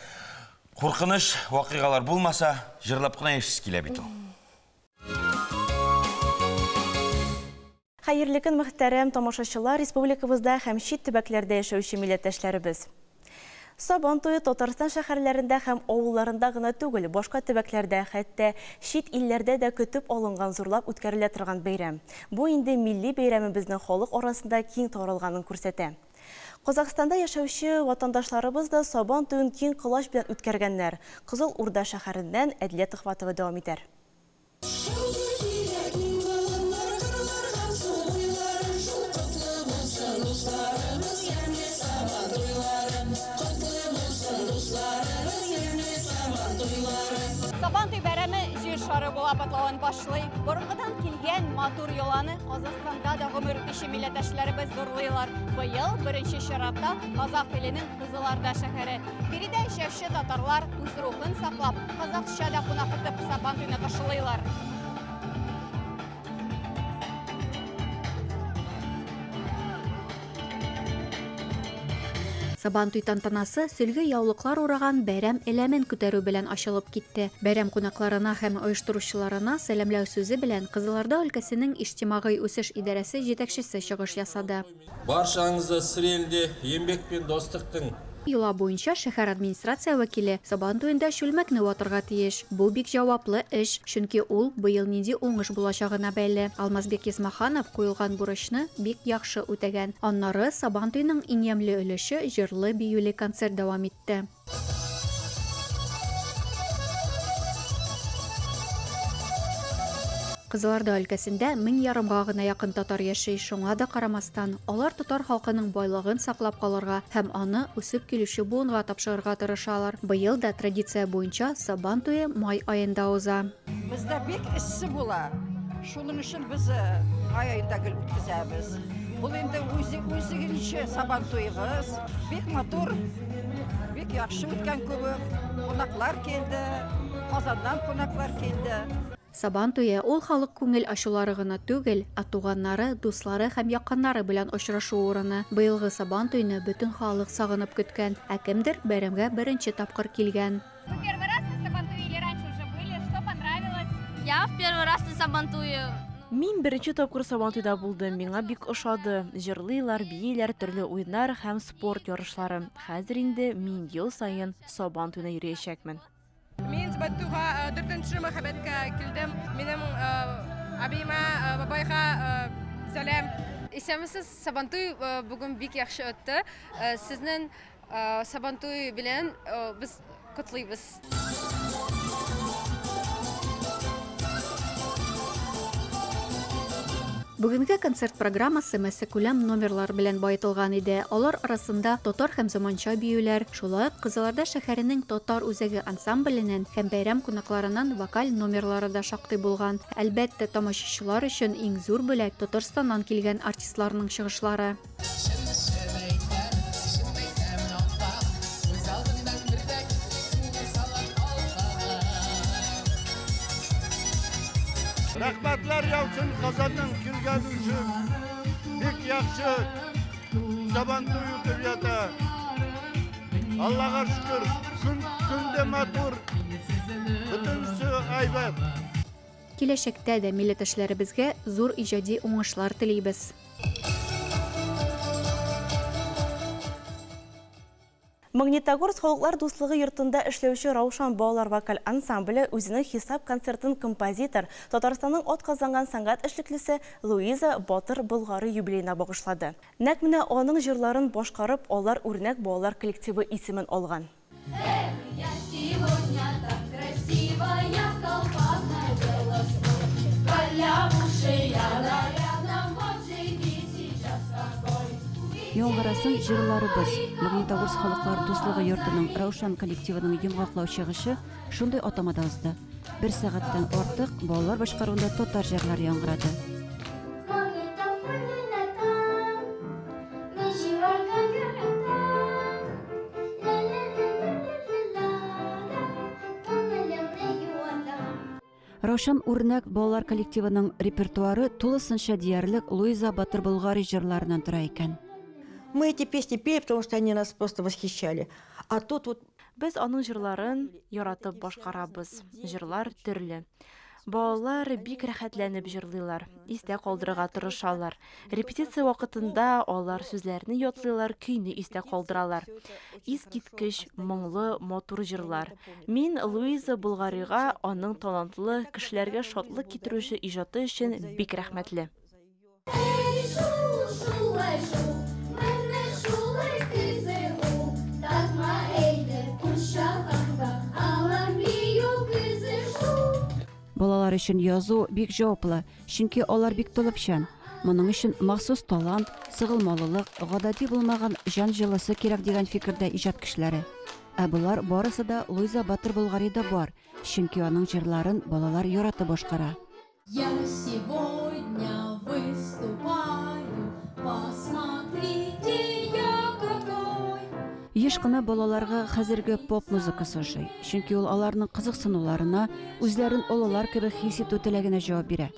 куркыныч вакыйгалар булмаса, җырлап кына яшис килә бит ул. Хәерле көн мөхтәрәм тамашачылар, республикабызда һәм чит төбәкләрдә яшәүче милләттәшләребез. Сабан туе Татарстан шәһәрләрендә һәм авылларында гына түгел, башка төбәкләрдә, хәтта чит илләрдә дә көтеп алынган зурлап үткәрелә торган бәйрәм. Бу инде милли бәйрәмебезнең халык арасында киң таралганын күрсәтә. Казакстанда яшәүче ватандашларыбыз да Сабан туен киң кылач белән үткәргәннәр. Кызыл Урда шәһәреннән Әдилә Төхватова дәвам итәр. Була батлавын башлый. Борынгыдан килгән матур йоланы Казахстанда да гомер итүче милләттәшләребез зурлыйлар. Быел беренче чиратта казак теленең Кызыларда шәһәре. Биредә яшәүче татарлар үз рухын саклап, казакча да кунак итеп Сабан туйны кышлыйлар. Сабан туй тантанасы сөлге яулыклар ураган бәйрәм эләмен күтәрү белән ачылып китте. Бәйрәм кунакларына һәм оештыручыларына сәламләү сүзе белән Кызылорда өлкәсенең иҗтимагый үсеш идарәсе җитәкчесе чыгыш ясады. баршаңызды сыр елде пен достықтың Йола буенча шәһәр администрация вәкиле Сабан туенда чүлмәкне ватырга тиеш. Бу бик җаваплы эш, чөнки ул быел нинди уңыш булачагына бәйле. Алмазбек Исмаханов куелган бурычны бик яхшы үтәгән. Аннары Сабан туеның иң ямьле өлеше җырлы биюле концерт дәвам итте. Кызылорда өлкәсендә мең ярымга гына якын татар яши. Шуңа да карамастан, алар татар халкының байлыгын саклап калырга һәм аны үсеп килүче буынга тапшырырга тырышалар. Быел да традиция буенча Сабан туе май аенда уза. Бездә бик эссе була. Шуның өчен без ай аенда гел үткәзәбез. Бу инде үзе үзегенчә сабан туйыгыз. Бик матур, бик яхшы үткән кебек. Кунаклар килде, Казаннан кунаклар килде. Сабан туе ул халык күңел ачулары гына түгел, ә туганнары, дуслары һәм якыннары белән очрашу урыны. Быелгы Сабан туйны бөтен халык сагынып көткән, ә кемдер бәйрәмгә беренче тапкыр килгән. Первый раз на Сабантуе или раньше уже были? Что понравилось? Я в первый раз на Сабантуе. Мин беренче тапкыр Сабантуйда булдым. Миңа бик ошады. Җырлыйлар, бийләр, төрле уеннар һәм спорт ярышлары. Хәзер инде мин ел сайын Сабантуйны йөриячәкмен. Мин Сабантуйга дүртенче мәхәббәткә килдем. Минем абыйма, бабайга сәлам. Исәмсез Сабантуй бүген бик. Э, Сезнең э, Сабантуй белән э, без Бүгенге концерт программасы мәсәкүләм номерлар белән баетылган иде. Алар арасында татар һәм заманча биюләр, шулай ук Кызылорда шәһәренең татар үзәге ансамбленең һәм бәйрәм кунакларыннан вокаль номерлары да шактый булган. Әлбәттә, тамашачылар өчен иң зур бүләк Татарстаннан килгән артистларның чыгышлары. Рәхмәтләр яусын Казанның килгән өчен. Бик яхшы Сабан туй үтеп ята. Аллага шөкер, көн көндә матур. Бөтенсе айбат. Киләчәктә дә милләттәшләребезгә зур иҗади уңышлар телибез. Магнитогорск халыклар дуслыгы йортында эшләүче Раушан балалар вокаль ансамбле үзенең хисап концертын композитор Татарстанның атказанган сәнгать эшлеклесе Луиза Батыр Болгары юбилейна багышлады. Нәкъ менә аның җырларын башкарып, алар үрнәк балалар коллективы исемен алган. Я сегодня так красиво, я в колпакной белосной. Халявуши, я нарядном, Яңғырасын жырларыбыз Магнитогорс халыклар дуслыгы йортының Раушан коллективының йомгаклау чыгышы шундый атамада узды. Бер сағаттан артык балалар башкаруында тотар җырлары яңгырады. Раушан үрнәк балалар коллективының репертуары тұлысынша диярлік Луиза Батыр Болгари җырларынан тора. Мы эти песни пели, потому что они нас просто восхищали. А тут вот Без аның җырларын яратып башкарабыз. Җырлар төрле. Балалар бик рәхәтләнеп җырлыйлар, истә калдырырга тырышалар. Репетиция вакытында алар сүзләрне ятлыйлар, көйне истә калдыралар. Искиткеч, моңлы, матур җырлар. Мин Луиза Булгарига аның талантлы, кешеләргә шатлык китерүче иҗаты өчен бик рәхмәтле. Балалар өчен язу бик җаваплы, чөнки алар бик таләпчән. Моның өчен махсус талант, сыгылмалылык, гадәти булмаган җан җылысы кирәк дигән фикердә иҗат кешеләре. Ә булар барысы да Луиза Батыр Болгарида бар, чөнки аның җырларын балалар яратып башкара. Я сегодня выступаю, посмотрите. Еш кына балаларга хәзерге поп музыкасы ошый, чөнки ул аларның кызыксынуларына, үзләрен олылар кебек хис итү теләгенә җавап бирә.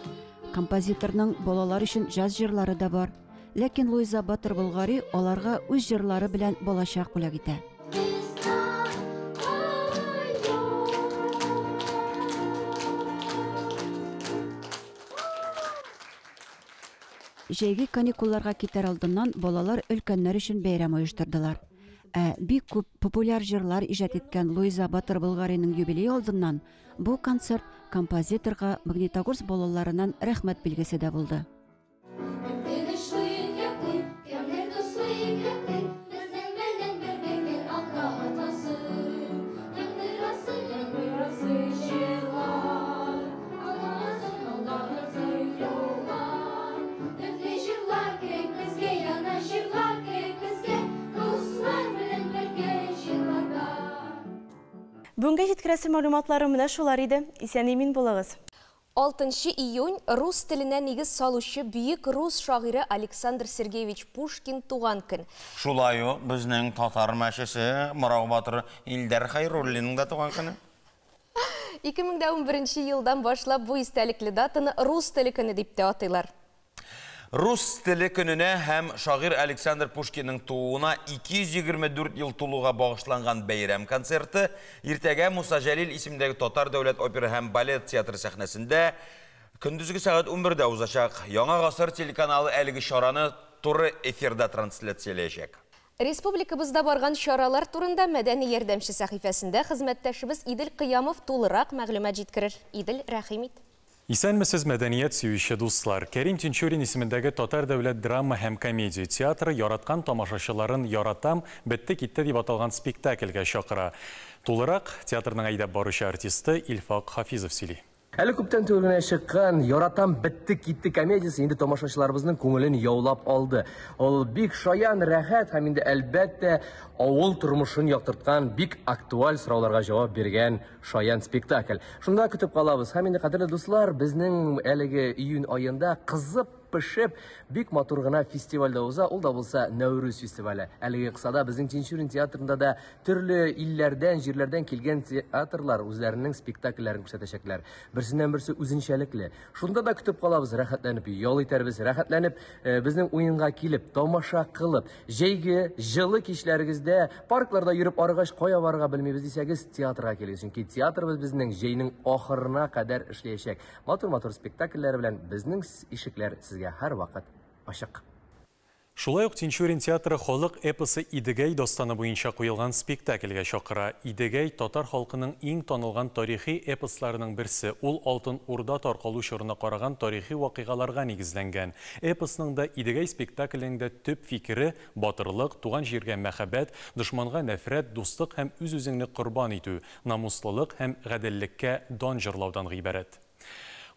Композиторның балалар өчен җаз җырлары да бар, ләкин Луиза Батыр Болгари аларга үз җырлары белән балачак бүләк итә. Җәйге каникулларга китәр алдыннан балалар өлкәннәр өчен бәйрәм оештырдылар. Ә бик күп популяр җырлар иҗат иткән Луиза Батыр Болгариның юбилей алдыннан бу концерт композиторга Магнитогорск балаларыннан рәхмәт билгесе дә булды. Бүгенге җиткерәсе мәгълүматлары менә шулар иде. Исән-имин булыгыз. 6 июнь рус теленә нигез салучы бөек рус шагыйре Александр Сергеевич Пушкин туган көн. Шулай ук безнең татар мәчесе Морау батыры Илдар Хайруллинның да туган көне. 2011 елдан башлап бу истәлекле датаны рус көне дип тә атыйлар. Рус теле көненә һәм шагыйрь Александр Пушкинның тууына 224 ел тулуга багышланган бәйрәм концерты иртәгә Муса Җәлил исемендәге Татар дәүләт опера һәм балет театры сәхнәсендә көндезге сәгать 11-дә узачак. Яңа гасыр телеканалы әлеге чараны туры эфирда трансляцияләячәк. Республикабызда барган чаралар турында мәдәни ярдәмче сәхифәсендә хезмәттәшебез Идел Кыямов тулырак мәгълүмат җиткерер. Идел, рәхим ит. Исәнмесез мәдәният сөюче дуслар. Кәрим Тинчурин исемендәге Татар дәүләт драма һәм комедия театры яраткан тамашачыларын яратам, бетте китте дип аталган спектакльгә чакыра. Тулырак театрның әйдәп баручы артисты Илфак Хафизов сөйли. Әлі түгел генә чыккан Яратам бетте китте комедиясы инде тамашачыларыбызның күңелен яулап алды. Ул бик шаян, рәхәт һәм инде әлбәттә авыл тормышын яктырткан бик актуаль сорауларга җавап биргән шаян спектакль. Шунда көтеп калабыз. Һәм инде кадерле дуслар, безнең әлеге июнь аенда пешеп бик матур гына фестивальдә уза, ул да булса Нәүрүз фестивале. Әлеге кысада безнең Тинчурин театрында да төрле илләрдән, җирләрдән килгән театрлар үзләренең спектакльләрен күрсәтәчәкләр. Берсеннән берсе үзенчәлекле. Шунда да көтеп калабыз, рәхәтләнеп ял итәрбез, рәхәтләнеп безнең уенга килеп, тамаша кылып, җәйге җылы кичләрегездә паркларда йөреп арыгач кая барырга белмибез дисәгез, театрга килегез. Чөнки театрыбыз безнең җәйнең ахырына кадәр эшләячәк. Матур-матур спектакльләр белән безнең ишекләр сезгә һәр вакыт ачык. Шулай ук Тинчурин театры халык эпосы Идегәй дастаны буенча куелган спектакльгә чакыра. Идегәй татар халкының иң танылган тарихи эпосларының берсе. Ул Алтын Урда таркалу чорына караган тарихи вакыйгаларга нигезләнгән. Эпосның да Идегәй спектаклендә төп фикере батырлык, туган җиргә мәхәббәт, дошманга нәфрәт, дуслык һәм үз-үзеңне корбан итү, намуслылык һәм гаделлеккә дан җырлаудан гыйбарәт.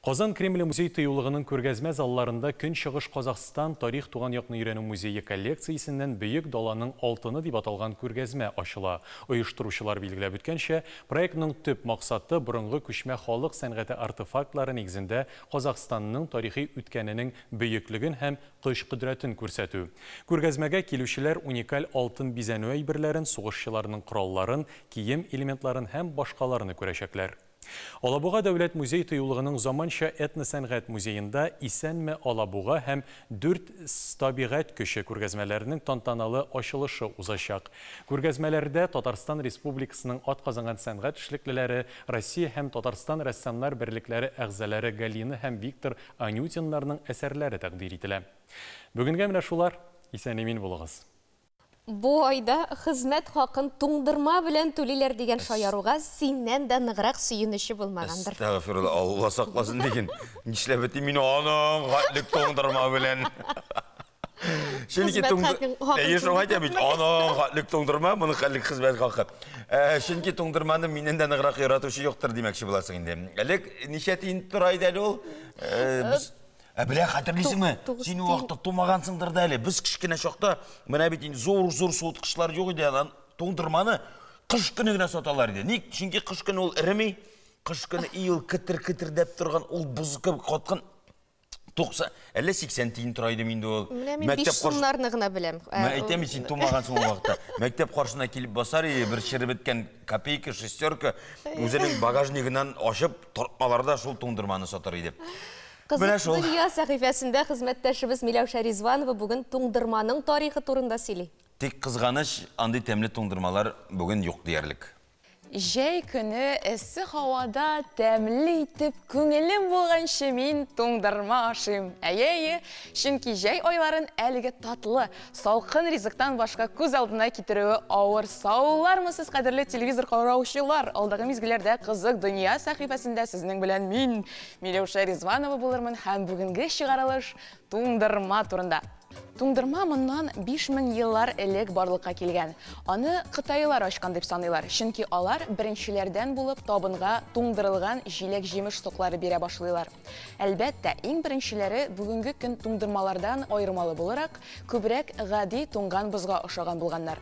Казан Кремле музей тыюлыгының күргәзмә залларында Көн чыгыш Казахстан тарих туган якны өйрәнү музее коллекциясеннән Бөек даланың алтыны дип аталган күргәзмә ачыла. Оештыручылар билгеләп үткәнчә, проектның төп максаты борынгы күчмә халык сәнгате артефактлары нигезендә Казахстанның тарихи үткәненең бөеклеген һәм кыш кодрәтен күрсәтү. Күргәзмәгә килүчеләр уникаль алтын бизәнү әйберләрен, сугышчыларның коралларын, кием элементларын күрәчәкләр. Алабуға дәулет музей тыюлығының заманша этно сәнғәт музейында исәнме Алабуға һәм дүрт табиғат көші күргәзмәләренең тантаналы ашылышы узачак. Күргәзмәләрдә Татарстан Республикасының атказанган сәнғәт эшлеклеләре, Россия һәм Татарстан рәссамнар берлекләре әгъзалары Галина һәм Виктор Анютиннарның әсәрләре тәкъдир ителә. Бүгенгә менә шулар. Исән-имин булыгыз. Бу айда хезмәт хакын туңдырма белән түлиләр дигән шаяруга синнән дә ныграк сөенече булмагандыр. Estağfurullah, Allah saklasın deyin. Нишләп бит мин аның хатлык тоңдырма белән. Чөнки хакын Әйе, шуңа әйтә бит, аның хатлык тоңдырма, моның хәтлек хезмәт хакы. Ә, Чөнки тоңдырманы миннән дә ныграк яратучы юктыр димәкче буласың инде. Элек ничә тиен тора иде ул? Ә, Без Ә белә хәтерлисеңме? Син у вакытта тумагансыңдыр да әле. Без кичкенә чакта менә бит инде зур-зур суыткычлар юк иде. Ан тоңдырманы кыш көне генә саталар кыш көне ул эремей, кыш көне ил кытыр-кытыр дип торган ул буз кебек каткан 90 әллә 80 тиен тора иде миндә ул. Менә мин 5 сумнарны гына беләм. Мен әйтәм син тумагансың ул вакытта. Мәктәп каршына килеп басар и бер чиреп беткән копейка, шестерка үзенең багажнигыннан ачып тартмаларда шул туңдырманы сатар иде. Шул. дөнья сәхифәсендә хезмәттәшебез Миләүшә Ризванова бүген туңдырманың тарихы турында сөйли. Тик кызганыч, андый тәмле туңдырмалар бүген юк диярлек. Жәй көне эссе һавада тәмле итеп күңелем булганчы мин туңдырма ашыйм. Әйе, чөнки жәй айларын әлеге татлы, салкын ризыктан башка күз алдына китерүе авыр. Саулармысыз, кадерле телевизор караучылар? Алдагы мизгелләрдә кызык дөнья сәхифәсендә сезнең белән мин, Миләүшә Ризванова булырмын һәм бүгенге чыгарылыш туңдырма турында. Туңдырма моннан 5000 еллар элек барлыкка килгән. Аны Кытайлар ачкан дип саныйлар, чөнки алар беренчеләрдән булып табынга туңдырылган җиләк җимеш соклары бирә башлыйлар. Әлбәттә, иң беренчеләре бүгенге көн туңдырмалардан аермалы буларак күбрәк гади туңган бозга ошаган булганнар.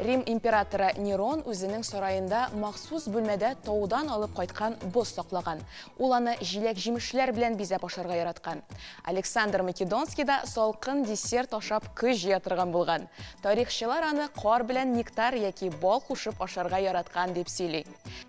Рим императоры Нерон үзенең сараенда махсус бүлмәдә таудан алып кайткан боз саклаган. Ул аны җиләк җимешләр белән бизәп ашарга яраткан. Александр Македонский да салкын сер тошап күз жия тұрған болған. Тарихшылар аны қор білән нектар яки бал қушып ашарға яратқан деп сөйлей.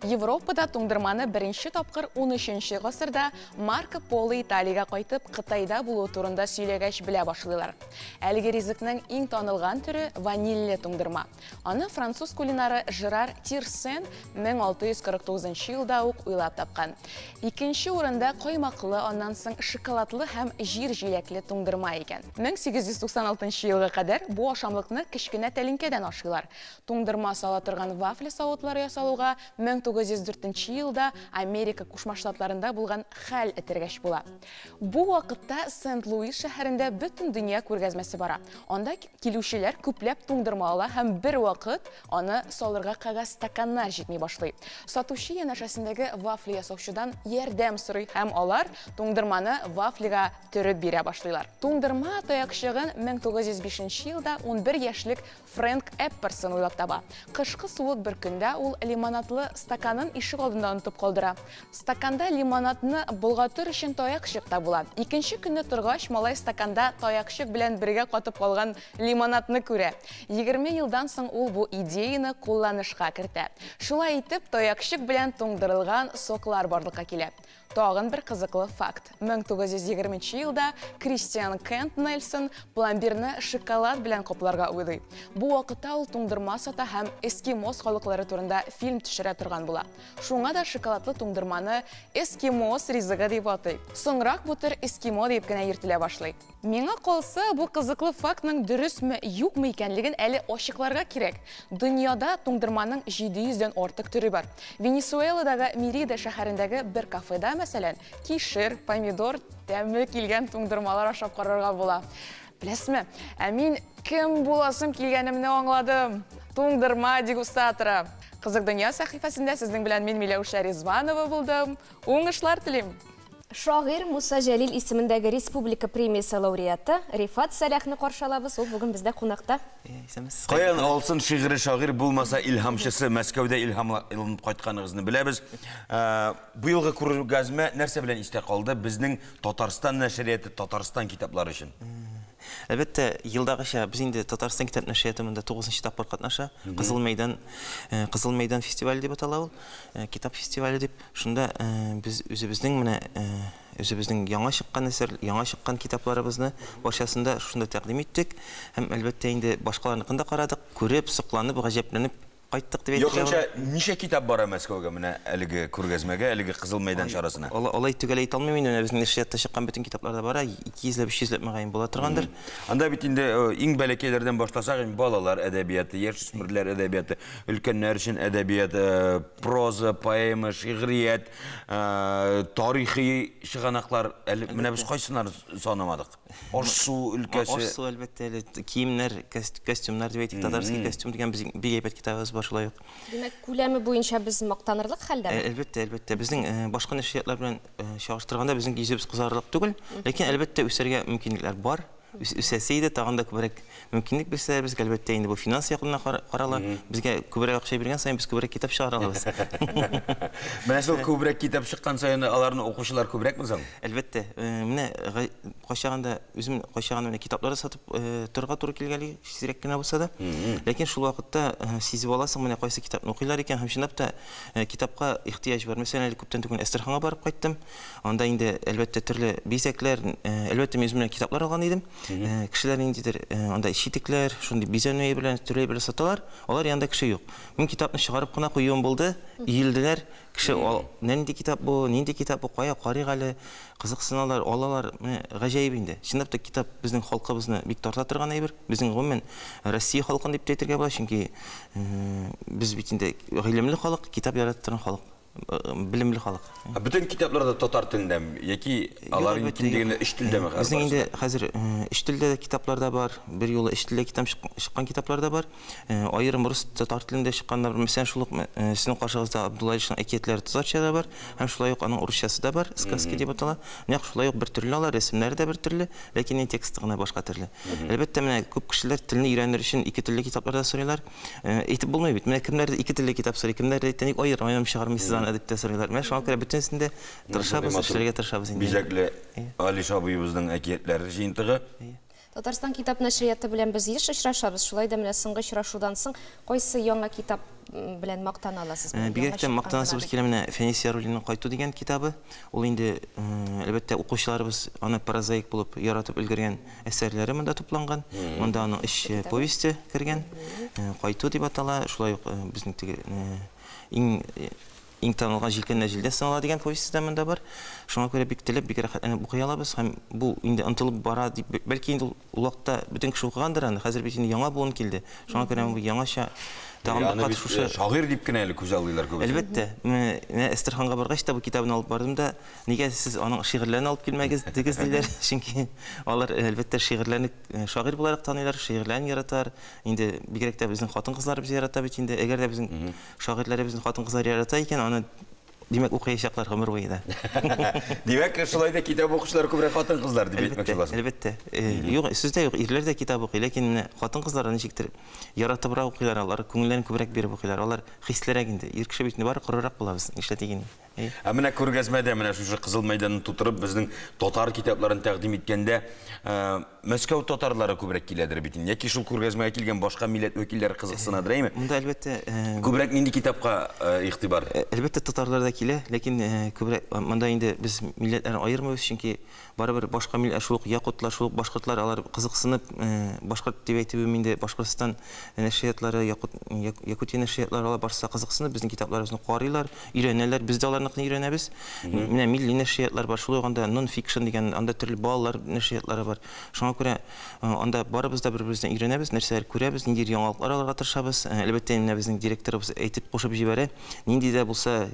Европада туңдырманы бірінші тапқыр 13-ші ғасырда Марко Поло Италияға қайтып, Қытайда болу турында сөйлегәч білә башлыйлар. Әлгі ризыкның иң танылған түрі ванилле туңдырма Аны француз кулинары Жерар Тирсен 1649 жылда ук уйлап тапқан. Икенче орында қоймақлы, аннан соң шоколадлы һәм жир жиләкле туңдырма екен. 1800 1996 жылға қадар бұл ашамлықны кішкене тәлінкеден ашылар. Тұңдырма сала тұрған вафлі сауатлар ясалуға 1904 жылда Америка Кушма Штатларында болған хәл әтергәш була. Бу вакытта Сент-Луис шәһәрендә бүтән дөнья күргәзмәсе бара. Анда килүчеләр күпләп ала, һәм бер вакыт аны салырга кагаз стаканнар җитми башлай. Сатучы янәшәсендәге вафли ясаучыдан ярдәм сорый һәм алар туңдырманы вафлига төреп бирә башлайлар. Туңдырма таякчы таякчыгын 1905 елда 11 яшьлек Фрэнк Эпперсон уйлап таба. Кышкы суык бер көндә ул лимонадлы стаканын ишек алдында онытып калдыра. Стаканда лимонадны болгатыр өчен таякчык та була. Икенче көнне торгач, малай стаканда таякчык белән бергә катып калган лимонадны күрә. 20 елдан соң ул бу идеяны кулланышка кертә. Шулай итеп, таякчык белән туңдырылган соклар барлыкка килә. Тагын бер кызыклы факт. 1920 елда Кристиан Кент Нельсон пломбирны шоколад белән капларга уйлый. Бу вакытта ул туңдырма сата һәм эскимос халыклары турында фильм төшерә торган була. Шуңа да шоколадлы туңдырманы эскимос ризыгы дип атый. Соңрак бу төр эскимо дип кенә йөртелә башлый. Миңа калса, бу кызыклы фактның дөресме, юкмы икәнлеген әле ачыкларга кирәк. Дөньяда туңдырманың 700дән артык төре бар. Венесуэладагы Мерида шәһәрендәге бер кафеда, мәсәлән, кишер, помидор, тәмле килгән туңдырмалар ашап карарга була. Беләсезме? Ә мин кем буласым килгәнемне аңладым. Туңдырма дегустаторы. Кызык дөнья сәхифәсендә сезнең белән мин Миләүшә Ризванова булдым. Уңышлар телим. Шагыйрь Муса Жәлил исемендәге республика премиясе лауреаты Рифат Сәләхне каршылабыз. Ул бүген бездә кунакта. Каян алсын шигыре шагыйрь булмаса илһамчысы Мәскәүдә илһамланып кайтканыгызны беләбез. Ә, Бу елгы күргәзмә нәрсә белән истә калды? Безнең Татарстан нәшрияты, Татарстан китаплары өчен. Әлбәттә, елдагыча без инде Татарстан китап нәшриятында 9нчы тапкыр катнаша. Кызыл мәйдан э, Кызыл мәйдан фестивале дип атала ул. Э, Китап фестивале дип. Шунда э, без үзебезнең менә э, үзебезнең яңа чыккан әсәр, яңа чыккан китапларыбызны барчасында шунда тәкъдим иттек. Һәм әлбәттә инде башкаларныкын да карадык, күреп, сокланып, гаҗәпләнеп әйтергә Йокынча була. ничә китап бара Мәскәүгә менә әлеге күргәзмәгә, әлеге Кызыл мәйдан чарасына? Алай, алай түгел әйтә алмыйм инде, менә безнең нәшриятта чыккан бөтен китапларда бара, 200 300 мөгаен була торгандыр. Анда бит инде э, иң бәләкәйләрдән башласак, инде балалар әдәбияты, яшүсмерләр әдәбияты, өлкәннәр өчен әдәбият, э, проза, поэма, шигърият, э, тарихи чыганаклар, әле менә без кайсыннар санамадык? Аш-су өлкәсе. Аш-су әлбәттә, әле киемнәр, кос- костюмнар дип әйтик, татарский костюм дигән безнең бик әйбәт китабыбыз бар ук. Димәк, күләме буенча без мактанырлык хәлдә. Ә- Әлбәттә, әлбәттә. Безнең э, башка нәшриятлар белән э, чагыштырганда безнең йөзебез кызарырлык түгел, ләкин әлбәттә үсәргә мөмкинлекләр бар. Үс- Үсәсе иде, тагын да күбрәк мөмкинлек бирсә, безгә әлбәттә инде бу финанс кара- карала. Безгә күбрәк акча биргән саен без күбрәк китап чыгара алабыз. Менә шул күбрәк китап чыккан саен аларны укучылар күбрәкме соң? Әлбәттә, менә га- кайчаганда үзем кайчаганда менә китаплар сатып торырга туры килгәли, сирәк кенә булса да. Ләкин шул вакытта сизеп аласың, менә кайсы китапны укыйлар икән, һәм чынлап та китапка ихтыяҗ бар. Мәсәлән, әле күптән түгел Әстерханга барып кайттым. Анда инде әлбәттә төрле бизәкләр, әлбәттә мин үзем китаплар алган идем. Э, Кешеләр ниндидер э, анда читекләр, шундый бизәнүе белән төрле белән саталар. Алар янында кеше юк. Мин китапны чыгарып куюым булды. Иелделәр. Кеше ал- нинди китап бу, нинди китап бу, кая карыйк кызыксыналар, алалар, гаҗәеп инде. Чынлап та китап безнең халкыбызны бик тарта торган әйбер. Безнең гомумән Россия халкын дип тә әйтергә була, чөнки э, без бит инде гыйлемле халык, китап ярата торган халык, белемле халык. Ә Бөтен китапларда татар телендәме яки алар ким хәзер? Безнең инде хәзер э, эш телдә дә китаплар да бар, бер юлы эш телдә китап чыккан китаплар да бар. Аерым рус татар телендә чыкканнар, мәсәлән, шул ук сезнең каршыгызда Абдулла Ишин әкиятләре татарча да бар, һәм шулай ук аның урысчасы да бар, сказки дип атала. Нәкъ шулай ук бер төрле алар, рәсемнәре дә бер төрле, ләкин ин тексты гына башка төрле. Әлбәттә, менә күп кешеләр телне өйрәнер өчен ике телле китапларда сорыйлар. Әйтеп булмый бит. Менә кемнәрдә ике телле китап сорый, кемнәрдә әйтәник аерым аерым чыгармыйсыз аны дип тә сорыйлар. Менә шуңа күрә бөтенсендә тырышабыз, эшләргә тырышабыз инде. Бизәкле Али Шабыебызның әкиятләре җыентыгы. Татарстан китап нәшрияты белән без еш очрашабыз. Шулай да менә соңгы очрашудан соң кайсы яңа китап белән мактана аласыз? Бигрәк тә мактанасыбыз килә менә Фәнис Яруллинның Кайту дигән китабы. Ул инде әлбәттә укучыларыбыз аны прозаик булып яратып өлгергән әсәрләре монда тупланган. Монда аның өч повесте кергән. Кайту дип атала. Шулай ук безнең теге иң иң танылган җилкән җилдә сынала дигән повесте дә монда бар. Шуңа күрә бик теләп, бик рәхәтләнеп укый алабыз һәм бу инде ынтылып бара дип бәлки инде ул- вакытта бөтен кеше укыгандыр аны. Хәзер бит инде яңа буын килде. Шуңа күрә бу тагын Аны э, дип кенә әле күз алдылар күбесе. Әлбәттә, мен Әстерханга баргач та бу китабын алып бардым да, нигә сез аның шигырьләрен алып килмәгез дигез диләр. Чөнки алар әлбәттә шигырьләрне э, шагыйрь буларак таныйлар, шигырьләрен яратар. Инде бигрәк тә безнең хатын-кызларыбыз ярата бит инде. Әгәр дә безнең хатын-кызлар ярата икән, аны димәк укыячаклар гомер буе да. Димәк, шулай да китап укучылар күбрәк хатын-кызлар дип әйтмәкче буласың. Әлбәттә. Э, Юк, сездә юк, ирләр дә китап укый, ләкин менә хатын-кызлар ничектер яратыбрак укыйлар, алар күңелләрен күбрәк биреп укыйлар. Алар хислерәк инде. Ир кеше бит инде бары корырак Э. Ә менә күргәзмәдә менә шушы Кызыл мәйданны тутырып безнең татар китапларын тәкъдим иткәндә ә, Мәскәү татарлары күбрәк киләдер бит инде. Яки шул күргәзмәгә килгән башка милләт вәкилләре кызыксынадыр, әйме? Монда әлбәттә э, Күбрәк нинди китапка э, игътибар? Әлбәттә татарлар да килә, ләкин э, күбрәк монда инде без милләтләрне аермыйбыз, чөнки барыбер башка милләт шул ук якутлар, шул ук башкортлар алар кызыксынып, э, башкорт дип әйтүем инде Башкортстан нәшриятлары, Якут Як- Якутия нәшриятлары алар барса кызыксынып безнең китапларыбызны карыйлар, өйрәнәләр, без дә аларныкны өйрәнәбез. Менә милли нәшриятлар бар, шул ук анда non-fiction дигән, анда төрле балалар нәшриятлары бар. Шуңа күрә э, анда барыбыз да бер-беребездән өйрәнәбез, нәрсәләр күрәбез, нинди яңалыклар алырга тырышабыз. Э, Әлбәттә, менә безнең директорыбыз әйтеп кушып җибәрә, нинди дә булса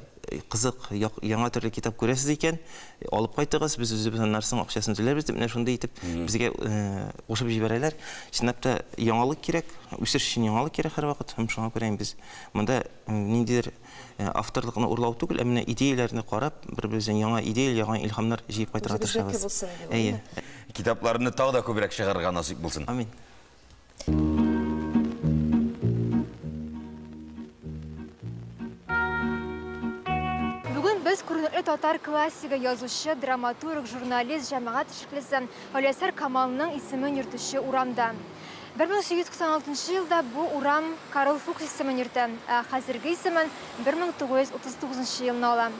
як- яңа төрле китап күрәсез икән, э, алып кайтыгыз, без үзебез аннарсын акчасын түләрбез дип, менә шундый итеп безгә э, кушып җибәрәләр. Чынлап та яңалык кирәк, үсеш өчен яңалык кирәк һәрвакыт, һәм шуңа күрә без монда э, ниндидер авторлыкны урлау түгел, ә менә идеяләрне карап, бер-беребездән яңа идея, яңа Үзебезнеке тырышабыз. булсын дип, Әйе. Китапларны тагы да күбрәк чыгарырга насыйп булсын. Амин. Біз күрінікли татар классигі язушы, драматург, журналист, жәмағат ішіклісі Олесар Камалының исімін үртіші урамда. 1896 жылда бұл урам Карл Фукс исімін үрті, қазіргі исімін 1939 жылына ала.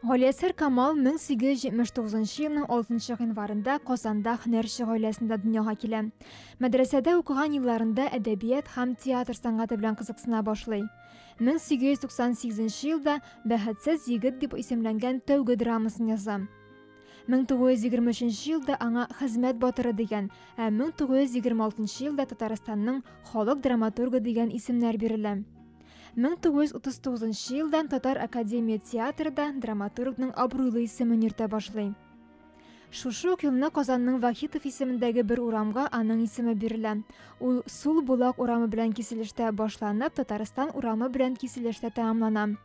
Ғолесір Камал 1879 жылының 6 ғинварында Қозанда хнерші ғойлесінде дүнияға келі. Мәдресәдә оқыған елларында әдәбиет һәм театр сәнгате белән кызыксына башлый. 1898 жылда «Бәхетсез егет» дип исемләнгән тәүге драмасын яза. 1923 жылда аңа «Хезмәт батыры» дигән, ә 1926 жылда Татарстанның халык драматургы дигән исемнәр бирелә. 1939 жылдан Татар Академия театрда драматургның абруйлы исемен йөртә башлый. Шушы ук елны Казанның Вахитов исемендәге бер урамга аның исеме бирелә. Ул Сул Булак урамы белән киселештә башланып, Татарстан урамы белән киселештә тәмамлана.